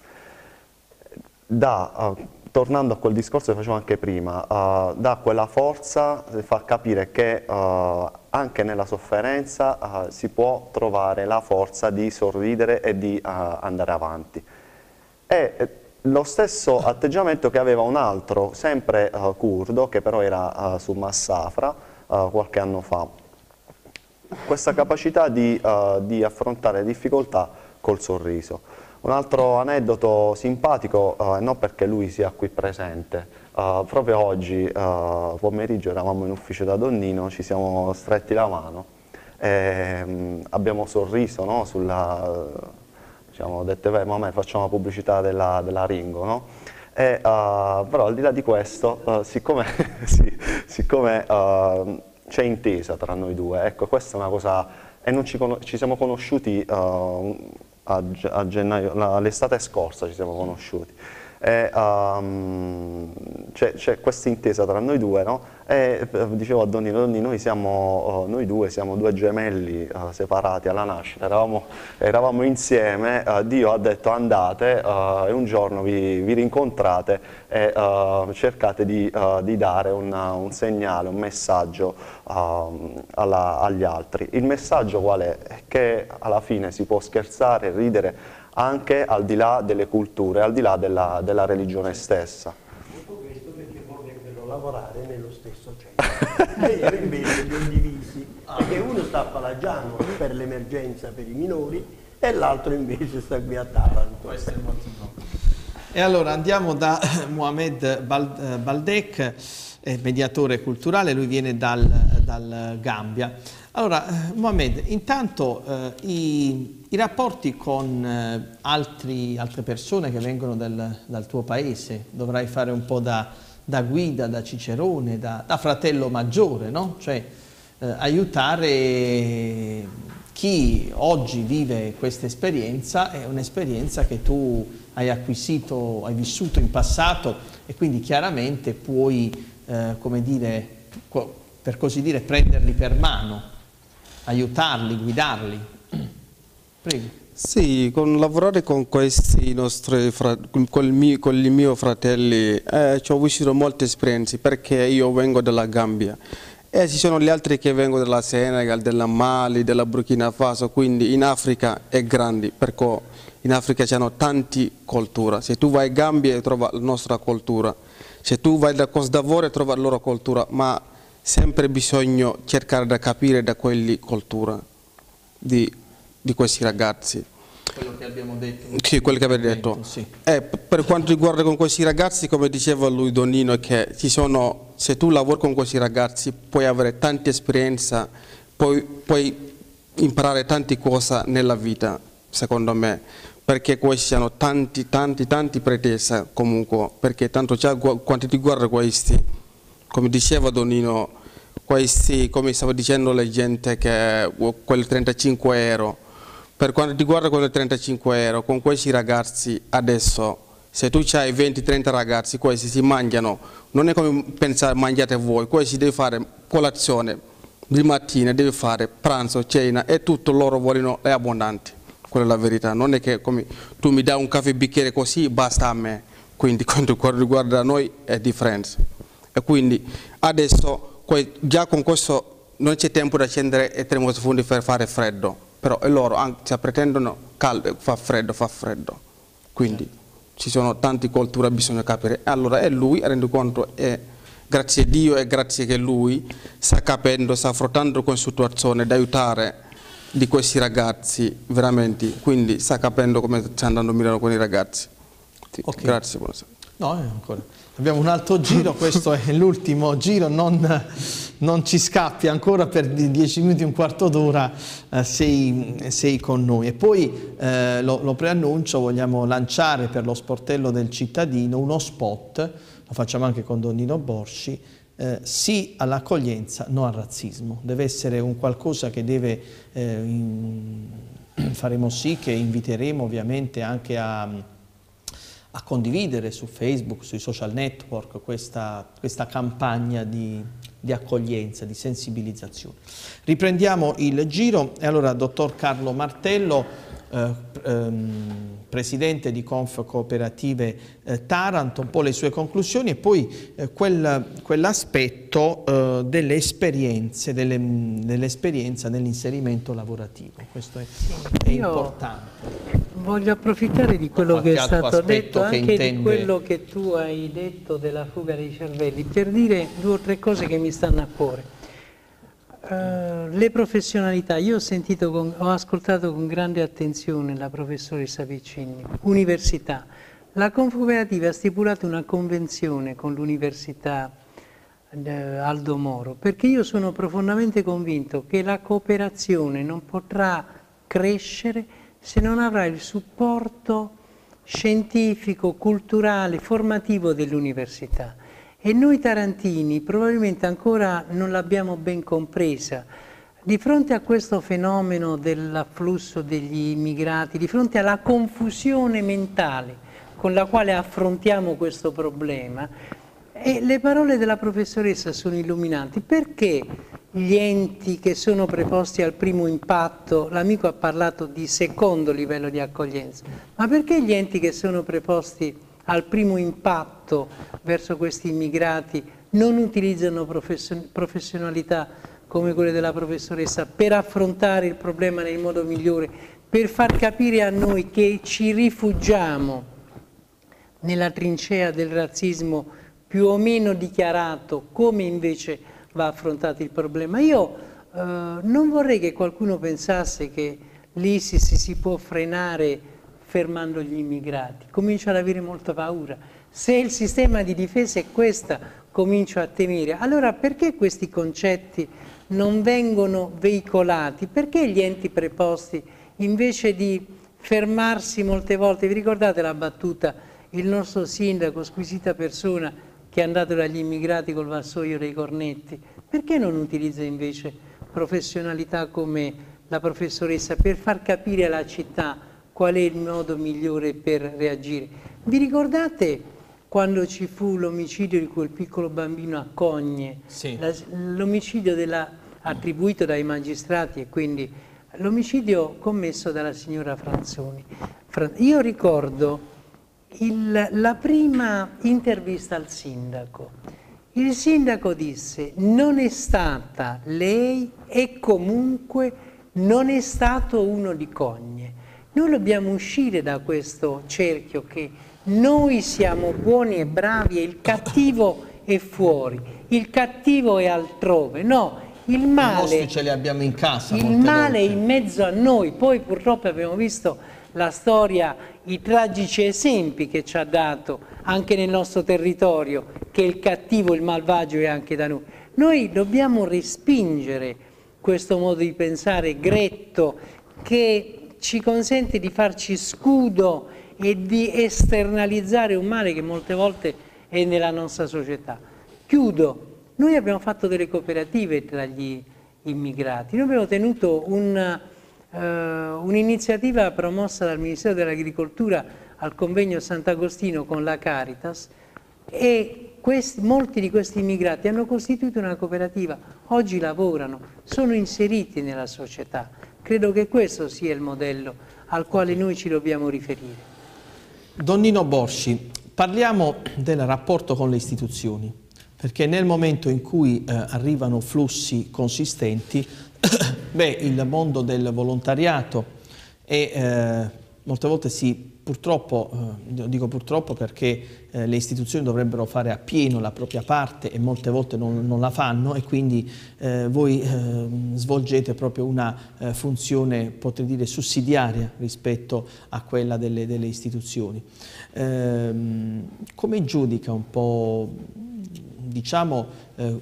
da, tornando a quel discorso che facevo anche prima, uh, dà quella forza, fa capire che uh, anche nella sofferenza uh, si può trovare la forza di sorridere e di andare avanti. È lo stesso atteggiamento che aveva un altro, sempre curdo, che però era su Massafra qualche anno fa. Questa capacità di, di affrontare difficoltà col sorriso. Un altro aneddoto simpatico, eh, non perché lui sia qui presente, eh, proprio oggi pomeriggio eravamo in ufficio da Donnino, ci siamo stretti la mano e mm, abbiamo sorriso no, sulla, diciamo, dette, beh, ma facciamo la pubblicità della, della Ringo, no? E, uh, però al di là di questo, uh, siccome, sì, siccome uh, c'è intesa tra noi due, ecco questa è una cosa, e non ci, ci siamo conosciuti a, a gennaio, l'estate scorsa ci siamo conosciuti. Um, c'è questa intesa tra noi due, no? E eh, dicevo a Donnino, Donnino noi, siamo, uh, noi due siamo due gemelli uh, separati alla nascita, eravamo, eravamo insieme, uh, Dio ha detto andate e un giorno vi, vi rincontrate e cercate di, di dare una, un segnale, un messaggio alla, agli altri. Il messaggio qual è? Che alla fine si può scherzare, ridere, anche al di là delle culture, al di là della, della religione stessa. Tutto questo perché vorrebbero lavorare nello stesso centro. e invece li divisi, perché uno sta a Palagiano per l'emergenza per i minori e l'altro invece sta qui a Taranto. Questo è il motivo. E allora andiamo da Mohamed Baldek, mediatore culturale, lui viene dal, dal Gambia. Allora, eh, Mohamed, intanto eh, i, i, rapporti con eh, altri, altre persone che vengono del, dal tuo paese, dovrai fare un po' da, da guida, da cicerone, da, da fratello maggiore, no? Cioè eh, aiutare chi oggi vive questa esperienza è un'esperienza che tu hai acquisito, hai vissuto in passato e quindi chiaramente puoi, eh, come dire, per così dire, prenderli per mano aiutarli, guidarli. Prego. Sì, con lavorare con questi nostri con, con, i miei fratelli eh, ci ho vissuto molte esperienze perché io vengo dalla Gambia e ci sono gli altri che vengono dalla Senegal, della Mali, della Burkina Faso, quindi in Africa è grande perché in Africa c'è tante culture. Se tu vai in Gambia trovi la nostra cultura, se tu vai da Costa d'Avorio trovi la loro cultura, ma sempre bisogna cercare di capire da quelli cultura di, di questi ragazzi. Quello che abbiamo detto. Sì, quello che avete detto. Sì. Eh, per quanto riguarda con questi ragazzi, come diceva lui Donino, che ci sono, se tu lavori con questi ragazzi puoi avere tanta esperienza, puoi, puoi imparare tante cose nella vita, secondo me, perché questi hanno tanti, tanti, tanti pretese comunque, perché tanto già quando ti guarda questi, come diceva Donino, questi, come stava dicendo la gente, che quel 35 euro, per quanto riguarda quelle 35 euro, con questi ragazzi adesso, se tu hai 20-30 ragazzi, questi si mangiano, non è come pensare mangiate voi, questi devi fare colazione di mattina, devi fare pranzo, cena e tutto loro vogliono è abbondante, quella è la verità, non è che come tu mi dai un caffè bicchiere così basta a me, quindi quanto riguarda noi è differenza. E quindi adesso già con questo non c'è tempo da accendere e termofondi per fare freddo però loro anche se pretendono caldo, fa freddo, fa freddo. Quindi ci sono tante culture, bisogna capire. Allora è lui, rendo conto, è, grazie a Dio e grazie che lui sta capendo, sta affrontando con situazione di aiutare di questi ragazzi, veramente, quindi sta capendo come sta andando a Milano con i ragazzi. Sì, okay. Grazie, buonasera. No, ancora. Abbiamo un altro giro, questo è l'ultimo giro, non, non, ci scappi ancora per dieci minuti, un quarto d'ora eh, sei, sei, con noi. E poi eh, lo, lo, preannuncio, vogliamo lanciare per lo sportello del cittadino uno spot, lo facciamo anche con Donnino Borsci, eh, sì all'accoglienza, no al razzismo. Deve essere un qualcosa che deve, eh, in, faremo sì che inviteremo ovviamente anche a a condividere su Facebook, sui social network questa, questa campagna di, di, accoglienza, di sensibilizzazione. Riprendiamo il giro e allora dottor Carlo Martello, eh, ehm, presidente di Conf Cooperative eh, Taranto, un po' le sue conclusioni e poi eh, quel, quell'aspetto eh, delle esperienze, dell'esperienza dell nell'inserimento lavorativo. Questo è, è importante. Voglio approfittare di quello che è stato detto, anche intende... di quello che tu hai detto della fuga dei cervelli, per dire due o tre cose che mi stanno a cuore. Uh, le professionalità, io ho, con, ho, ascoltato con grande attenzione la professoressa Piccini, università. La Confcooperativa ha stipulato una convenzione con l'Università uh, Aldo Moro, perché io sono profondamente convinto che la cooperazione non potrà crescere se non avrà il supporto scientifico, culturale, formativo dell'università. E noi tarantini probabilmente ancora non l'abbiamo ben compresa. Di fronte a questo fenomeno dell'afflusso degli immigrati, di fronte alla confusione mentale con la quale affrontiamo questo problema, e le parole della professoressa sono illuminanti. Perché gli enti che sono preposti al primo impatto, l'amico ha parlato di secondo livello di accoglienza, ma perché gli enti che sono preposti al primo impatto verso questi immigrati non utilizzano professionalità come quelle della professoressa per affrontare il problema nel modo migliore, per far capire a noi che ci rifugiamo nella trincea del razzismo più o meno dichiarato, come invece va affrontato il problema. Io eh, non vorrei che qualcuno pensasse che l'ISIS si può frenare fermando gli immigrati, comincio ad avere molta paura. Se il sistema di difesa è questo, comincio a temere. Allora perché questi concetti non vengono veicolati? Perché gli enti preposti, invece di fermarsi molte volte, vi ricordate la battuta, il nostro sindaco, squisita persona, che è andato dagli immigrati col vassoio dei cornetti, perché non utilizza invece professionalità come la professoressa per far capire alla città qual è il modo migliore per reagire. Vi ricordate quando ci fu l'omicidio di quel piccolo bambino a Cogne, sì. l'omicidio attribuito dai magistrati e quindi l'omicidio commesso dalla signora Franzoni. Io ricordo il, la prima intervista al sindaco. Il sindaco disse non è stata lei e comunque non è stato uno di Cogne. Noi dobbiamo uscire da questo cerchio che noi siamo buoni e bravi e il cattivo è fuori, il cattivo è altrove. No, il male, ce li abbiamo in casa. Il male è in mezzo a noi. Poi purtroppo abbiamo visto la storia, i tragici esempi che ci ha dato anche nel nostro territorio, che il cattivo, il malvagio è anche da noi. Noi dobbiamo respingere questo modo di pensare gretto che ci consente di farci scudo e di esternalizzare un male che molte volte è nella nostra società. Chiudo. Noi abbiamo fatto delle cooperative tra gli immigrati, noi abbiamo tenuto un, un'iniziativa promossa dal Ministero dell'Agricoltura al convegno Sant'Agostino con la Caritas e questi, molti di questi immigrati hanno costituito una cooperativa, oggi lavorano, sono inseriti nella società. Credo che questo sia il modello al quale noi ci dobbiamo riferire. Donnino Borsci, parliamo del rapporto con le istituzioni, perché nel momento in cui eh, arrivano flussi consistenti, beh, il mondo del volontariato e eh, molte volte si purtroppo, eh, dico purtroppo perché eh, le istituzioni dovrebbero fare appieno la propria parte e molte volte non, non la fanno e quindi eh, voi eh, svolgete proprio una eh, funzione, potrei dire, sussidiaria rispetto a quella delle, delle istituzioni. Ehm, come giudica un po', diciamo, eh,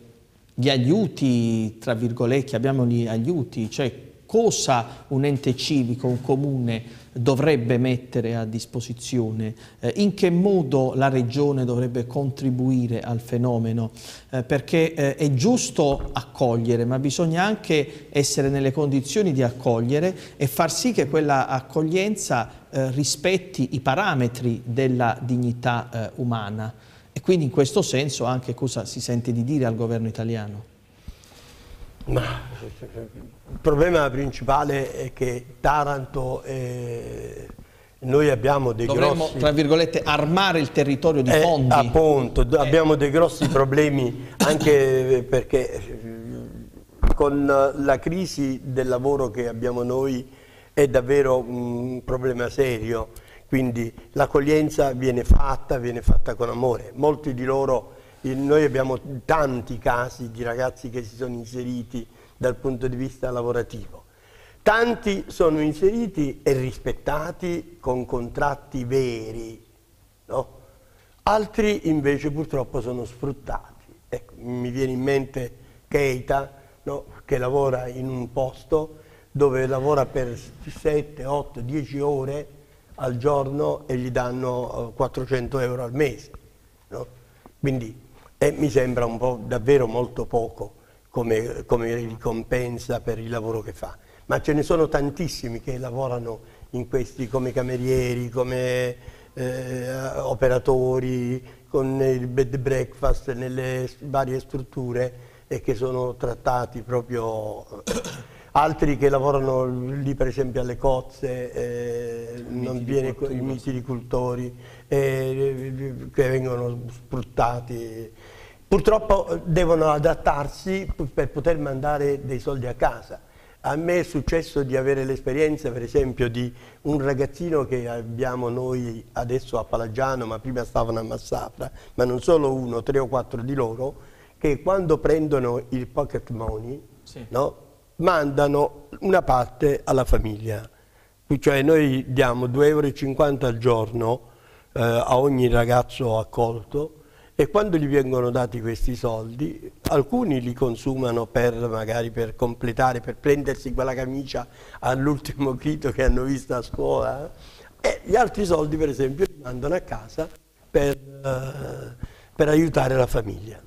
gli aiuti, tra virgolette, chiamiamoli gli aiuti, cioè cosa un ente civico, un comune dovrebbe mettere a disposizione, eh, in che modo la Regione dovrebbe contribuire al fenomeno, eh, perché eh, è giusto accogliere, ma bisogna anche essere nelle condizioni di accogliere e far sì che quella accoglienza eh, rispetti i parametri della dignità eh, umana. E quindi in questo senso anche cosa si sente di dire al governo italiano? Ma il problema principale è che Taranto, eh, noi abbiamo dei Dovremmo, grossi... tra virgolette, armare il territorio di eh, fondi. Appunto, eh. abbiamo dei grossi problemi anche perché con la crisi del lavoro che abbiamo noi è davvero un problema serio, quindi l'accoglienza viene fatta, viene fatta con amore. Molti di loro, noi abbiamo tanti casi di ragazzi che si sono inseriti dal punto di vista lavorativo. Tanti sono inseriti e rispettati con contratti veri, no? altri invece purtroppo sono sfruttati. Ecco, mi viene in mente Keita no? che lavora in un posto dove lavora per 7, 8, 10 ore al giorno e gli danno 400 eh, euro al mese. No? Quindi eh, mi sembra un po' davvero molto poco come, come ricompensa per il lavoro che fa. Ma ce ne sono tantissimi che lavorano in questi come camerieri, come eh, operatori, con il bed breakfast nelle varie strutture e che sono trattati proprio altri che lavorano lì per esempio alle cozze, eh, non viene, i mitilicultori eh, che vengono sfruttati Purtroppo eh, devono adattarsi per poter mandare dei soldi a casa. A me è successo di avere l'esperienza, per esempio, di un ragazzino che abbiamo noi adesso a Palagiano, ma prima stavano a Massafra, ma non solo uno, tre o quattro di loro, che quando prendono il pocket money, sì. no, mandano una parte alla famiglia. Cioè noi diamo 2,50 euro al giorno eh, a ogni ragazzo accolto, e quando gli vengono dati questi soldi, alcuni li consumano per, magari per completare, per prendersi quella camicia all'ultimo grito che hanno visto a scuola, e gli altri soldi per esempio li mandano a casa per, uh, per aiutare la famiglia.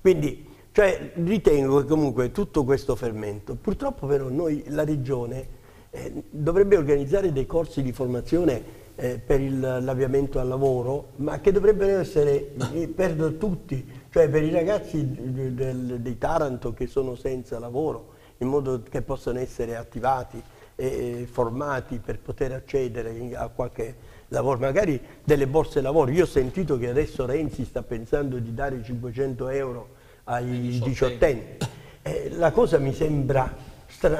Quindi cioè, ritengo che comunque tutto questo fermento, purtroppo però noi, la Regione, eh, dovrebbe organizzare dei corsi di formazione eh, per l'avviamento al lavoro, ma che dovrebbero essere eh, per tutti, cioè per i ragazzi del, di Taranto che sono senza lavoro, in modo che possano essere attivati e formati per poter accedere a qualche lavoro, magari delle borse lavoro. Io ho sentito che adesso Renzi sta pensando di dare 500 euro ai diciottenni. Eh, la cosa mi sembra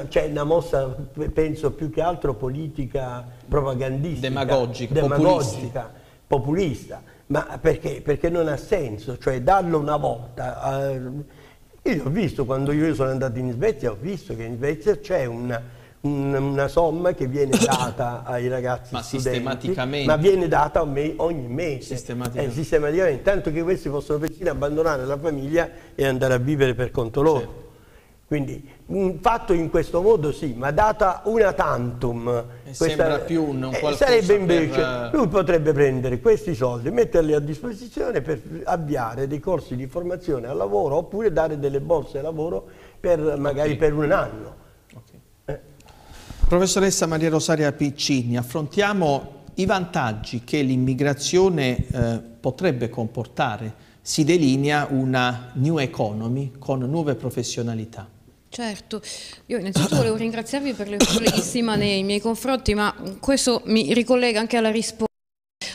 cioè una mossa, penso più che altro politica propagandistica, demagogica, demagogica populista. Ma perché? Perché non ha senso, cioè darlo una volta. Eh, io ho visto, quando io sono andato in Svezia, ho visto che in Svezia c'è una, una, somma che viene data ai ragazzi ma studenti, sistematicamente. ma viene data ogni mese. Sistematicamente. Eh, sistematicamente, tanto che questi possono persino abbandonare la famiglia e andare a vivere per conto loro. Sì. Quindi fatto in questo modo sì, ma data una tantum, questa, più un eh, sarebbe invece, per... lui potrebbe prendere questi soldi, metterli a disposizione per avviare dei corsi di formazione al lavoro oppure dare delle borse di lavoro per, magari okay. per un anno. Professoressa Maria Rosaria Piccini, affrontiamo i vantaggi che l'immigrazione eh, potrebbe comportare. Si delinea una new economy con nuove professionalità. Certo, io innanzitutto volevo ringraziarvi per le di nei miei confronti, ma questo mi ricollega anche alla risposta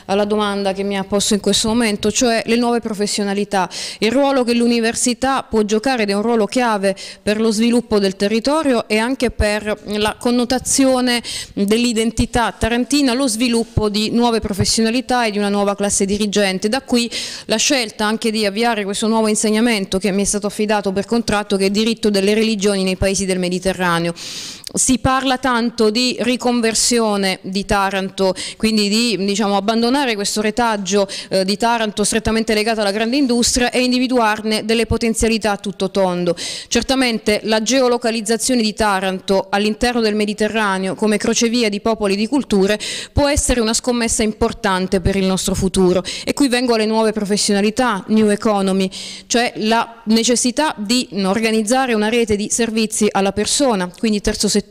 alla domanda che mi ha posto in questo momento, cioè le nuove professionalità. Il ruolo che l'università può giocare ed è un ruolo chiave per lo sviluppo del territorio e anche per la connotazione dell'identità tarantina, lo sviluppo di nuove professionalità e di una nuova classe dirigente. Da qui la scelta anche di avviare questo nuovo insegnamento che mi è stato affidato per contratto che è diritto delle religioni nei paesi del Mediterraneo si parla tanto di riconversione di Taranto, quindi di diciamo, abbandonare questo retaggio eh, di Taranto strettamente legato alla grande industria e individuarne delle potenzialità a tutto tondo. Certamente la geolocalizzazione di Taranto all'interno del Mediterraneo come crocevia di popoli e di culture può essere una scommessa importante per il nostro futuro e qui vengo alle nuove professionalità, new economy, cioè la necessità di organizzare una rete di servizi alla persona, quindi terzo settore,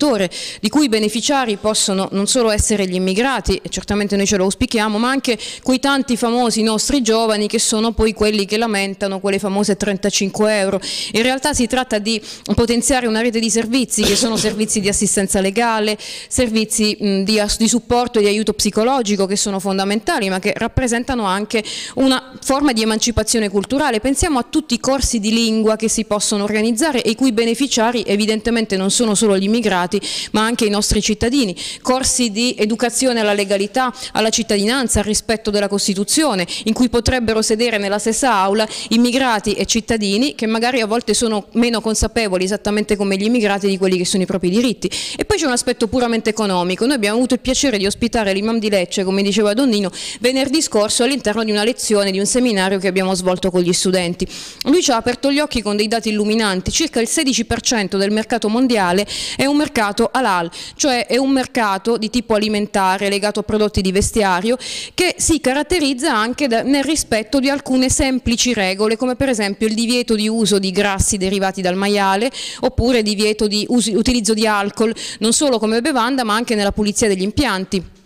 di cui i beneficiari possono non solo essere gli immigrati, certamente noi ce lo auspichiamo, ma anche quei tanti famosi nostri giovani che sono poi quelli che lamentano quelle famose 35 euro. In realtà si tratta di potenziare una rete di servizi che sono servizi di assistenza legale, servizi di, di supporto e di aiuto psicologico che sono fondamentali ma che rappresentano anche una forma di emancipazione culturale. Pensiamo a tutti i corsi di lingua che si possono organizzare e i cui beneficiari evidentemente non sono solo gli immigrati immigrati ma anche i nostri cittadini, corsi di educazione alla legalità, alla cittadinanza, al rispetto della Costituzione, in cui potrebbero sedere nella stessa aula immigrati e cittadini che magari a volte sono meno consapevoli esattamente come gli immigrati di quelli che sono i propri diritti. E poi c'è un aspetto puramente economico, noi abbiamo avuto il piacere di ospitare l'imam di Lecce, come diceva Donnino, venerdì scorso all'interno di una lezione, di un seminario che abbiamo svolto con gli studenti. Lui ci ha aperto gli occhi con dei dati illuminanti, circa il 16% del mercato mondiale è un mercato mercato halal, cioè è un mercato di tipo alimentare legato a prodotti di vestiario che si caratterizza anche nel rispetto di alcune semplici regole come per esempio il divieto di uso di grassi derivati dal maiale oppure divieto di uso, utilizzo di alcol non solo come bevanda ma anche nella pulizia degli impianti.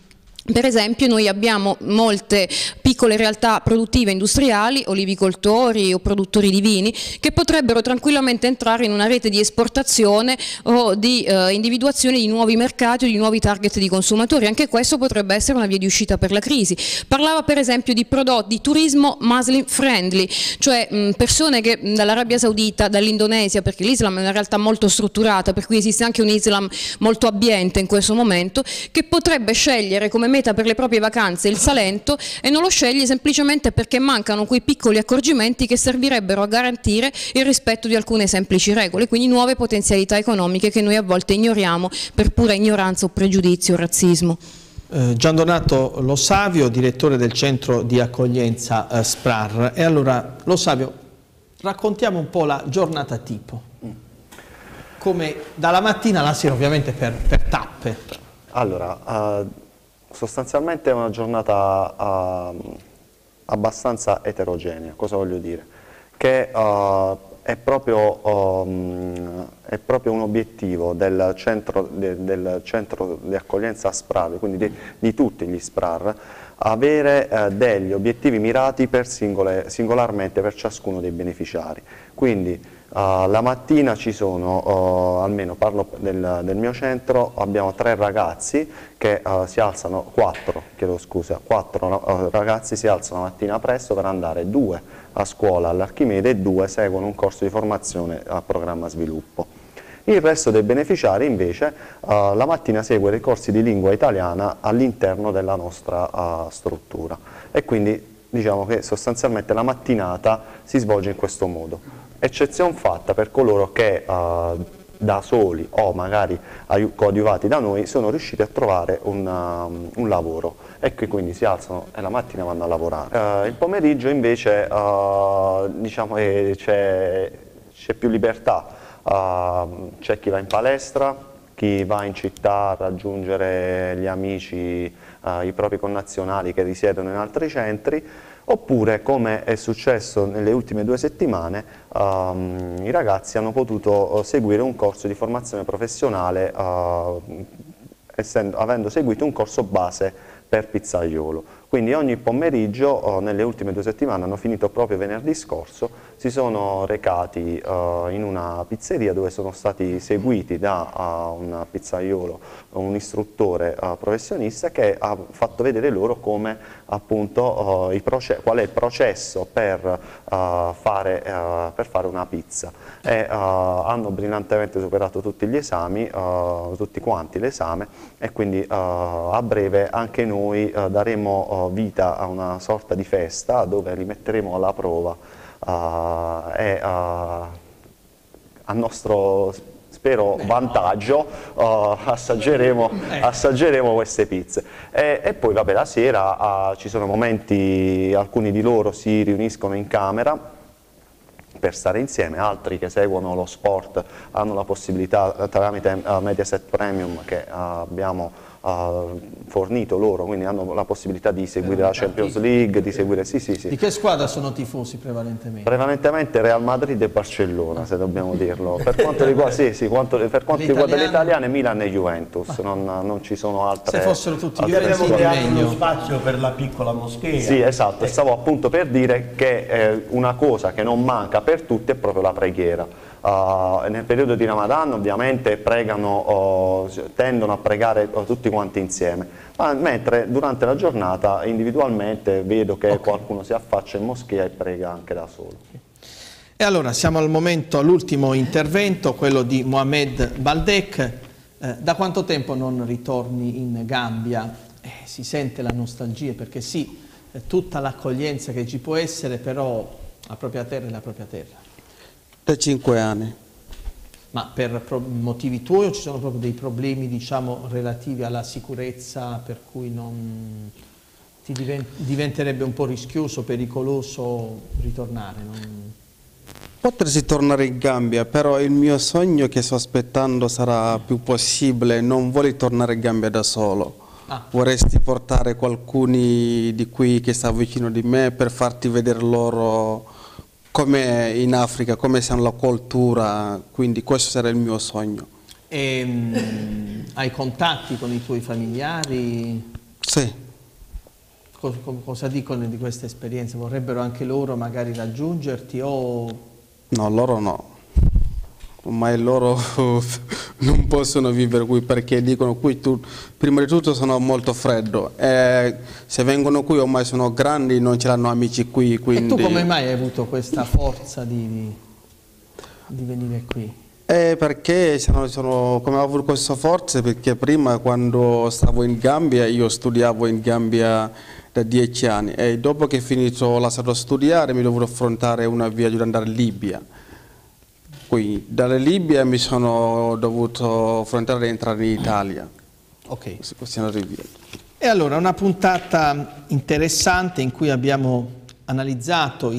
Per esempio noi abbiamo molte piccole realtà produttive industriali, olivicoltori o produttori di vini, che potrebbero tranquillamente entrare in una rete di esportazione o di eh, individuazione di nuovi mercati o di nuovi target di consumatori. Anche questo potrebbe essere una via di uscita per la crisi. Parlava per esempio di prodotti di turismo muslim friendly, cioè mh, persone che dall'Arabia Saudita, dall'Indonesia, perché l'Islam è una realtà molto strutturata, per cui esiste anche un Islam molto abbiente in questo momento, che potrebbe scegliere come meta per le proprie vacanze il Salento e non lo sceglie semplicemente perché mancano quei piccoli accorgimenti che servirebbero a garantire il rispetto di alcune semplici regole, quindi nuove potenzialità economiche che noi a volte ignoriamo per pura ignoranza o pregiudizio o razzismo. Eh, Gian Donato Lo Savio, direttore del centro di accoglienza eh, SPRAR. E allora, Lo Savio, raccontiamo un po' la giornata tipo. Come dalla mattina alla sera, ovviamente per, per tappe. Allora, uh sostanzialmente è una giornata uh, abbastanza eterogenea, cosa voglio dire? Che uh, è, proprio, um, è, proprio, un obiettivo del centro, de, del centro di accoglienza SPRAR, quindi di, di, tutti gli SPRAR, avere uh, degli obiettivi mirati per singole, singolarmente per ciascuno dei beneficiari. Quindi, Uh, la mattina ci sono, uh, almeno parlo del, del, mio centro, abbiamo tre ragazzi che uh, si alzano, quattro, chiedo scusa, quattro ragazzi si alzano la mattina presto per andare due a scuola all'Archimede e due seguono un corso di formazione a programma sviluppo. Il resto dei beneficiari invece la mattina segue dei corsi di lingua italiana all'interno della nostra struttura e quindi diciamo che sostanzialmente la mattinata si svolge in questo modo. Eccezione fatta per coloro che uh, da soli o magari coadiuvati da noi sono riusciti a trovare un, um, un lavoro e che quindi si alzano e la mattina vanno a lavorare. Uh, il pomeriggio invece uh, diciamo, c'è più libertà, uh, c'è chi va in palestra, chi va in città a raggiungere gli amici, i propri connazionali che risiedono in altri centri, oppure come è successo nelle ultime due settimane um, i ragazzi hanno potuto seguire un corso di formazione professionale uh, essendo, avendo seguito un corso base per pizzaiolo. Quindi ogni pomeriggio, oh, nelle ultime due settimane, hanno finito proprio venerdì scorso, si sono recati uh, in una pizzeria dove sono stati seguiti da uh, un pizzaiolo, un istruttore uh, professionista che ha fatto vedere loro come, appunto, qual è il processo per fare, per, fare, una pizza. E, hanno brillantemente superato tutti gli esami, tutti quanti l'esame e quindi a breve anche noi daremo vita a una sorta di festa dove li metteremo alla prova uh, e uh, a nostro spero vantaggio uh, assaggeremo, ecco. assaggeremo, queste pizze e, e, poi vabbè la sera ci sono momenti alcuni di loro si riuniscono in camera per stare insieme, altri che seguono lo sport hanno la possibilità tramite Mediaset Premium che abbiamo ha fornito loro, quindi hanno la possibilità di seguire la Champions League, di seguire... Sì, sì, sì. Di che squadra sono tifosi prevalentemente? Prevalentemente Real Madrid e Barcellona, se dobbiamo dirlo. Per quanto riguarda, sì, sì, quanto, per quanto riguarda le italiane, Milan e Juventus, non, non, ci sono altre... Se fossero tutti Io abbiamo creato uno spazio per la piccola moschea. Sì, esatto, stavo appunto per dire che eh, una cosa che non manca per tutti è proprio la preghiera. Uh, nel periodo di Ramadan ovviamente pregano, uh, tendono a pregare uh, tutti quanti insieme, ma mentre durante la giornata individualmente vedo che okay. qualcuno si affaccia in moschea e prega anche da solo. E allora siamo al momento, all'ultimo intervento, quello di Mohamed Baldek. Eh, da quanto tempo non ritorni in Gambia? Eh, si sente la nostalgia perché sì, tutta l'accoglienza che ci può essere, però la propria terra è la propria terra. Da cinque anni. Ma per motivi tuoi o ci sono proprio dei problemi diciamo, relativi alla sicurezza per cui non ti diventerebbe un po' rischioso, pericoloso ritornare? Non... Potresti tornare in Gambia, però il mio sogno che sto aspettando sarà più possibile, non voglio tornare in Gambia da solo. Ah. Vorresti portare qualcuno di qui che sta vicino di me per farti vedere loro come in Africa, come siamo la cultura, quindi questo sarà il mio sogno. E, um, hai contatti con i tuoi familiari? Sì. Cosa, cosa dicono di questa esperienza? Vorrebbero anche loro magari raggiungerti o... No, loro no ormai loro non possono vivere qui perché dicono qui tu, prima di tutto sono molto freddo. E se vengono qui ormai sono grandi non ce l'hanno amici qui quindi... e tu come mai hai avuto questa forza di, di venire qui? Eh, perché sono, sono, come ho avuto questa forza? Perché prima quando stavo in Gambia io studiavo in Gambia da dieci anni e dopo che ho finito la stato a studiare mi dovevo affrontare una via di andare in Libia qui dalla Libia mi sono dovuto affrontare ad entrare in Italia. Ok. E allora una puntata interessante in cui abbiamo analizzato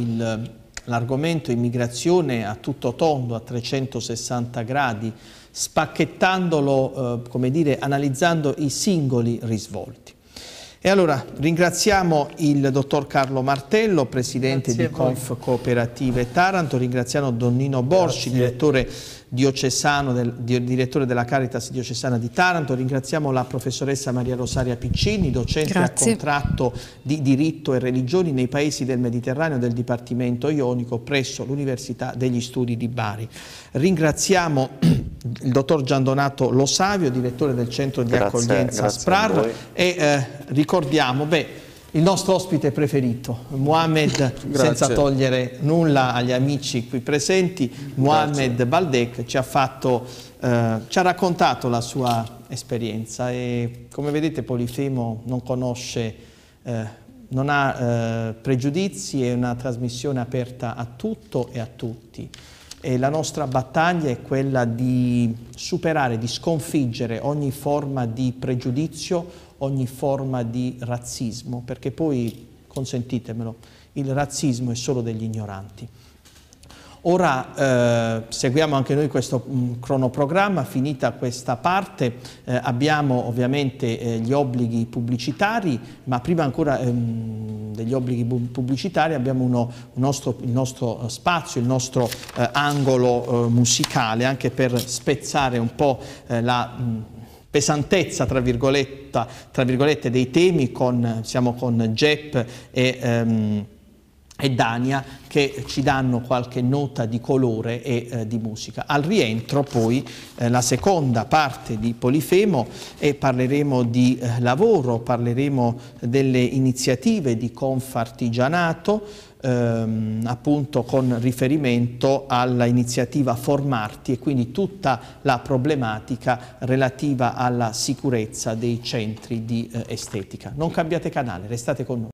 l'argomento immigrazione a tutto tondo, a 360 gradi, spacchettandolo, eh, come dire, analizzando i singoli risvolti. E allora ringraziamo il dottor Carlo Martello, presidente Grazie di Conf Cooperative Taranto, ringraziamo Donnino Borci, direttore, del, direttore, della Caritas diocesana di Taranto, ringraziamo la professoressa Maria Rosaria Piccini, docente Grazie. a contratto di diritto e religioni nei paesi del Mediterraneo del Dipartimento Ionico presso l'Università degli Studi di Bari. Ringraziamo il dottor Giandonato Losavio, direttore del centro di grazie, accoglienza grazie SPRAR e eh, ricordiamo beh, il nostro ospite preferito, Mohamed, senza togliere nulla agli amici qui presenti, Mohamed Baldek ci ha, fatto, eh, ci ha raccontato la sua esperienza e come vedete Polifemo non conosce eh, non ha eh, pregiudizi, è una trasmissione aperta a tutto e a tutti. E la nostra battaglia è quella di superare, di sconfiggere ogni forma di pregiudizio, ogni forma di razzismo, perché poi, consentitemelo, il razzismo è solo degli ignoranti. Ora eh, seguiamo anche noi questo mh, mm, cronoprogramma, finita questa parte eh, abbiamo ovviamente eh, gli obblighi pubblicitari, ma prima ancora ehm, degli obblighi pubblicitari abbiamo uno, un nostro, il nostro spazio, il nostro eh, angolo eh, musicale, anche per spezzare un po' eh, la... Mh, mm, pesantezza tra virgolette, tra virgolette, dei temi, con, siamo con Jep e ehm, e Dania che ci danno qualche nota di colore e eh, di musica. Al rientro poi eh, la seconda parte di Polifemo e parleremo di eh, lavoro, parleremo delle iniziative di Confartigianato, ehm, appunto con riferimento all'iniziativa Formarti e quindi tutta la problematica relativa alla sicurezza dei centri di eh, estetica. Non cambiate canale, restate con noi.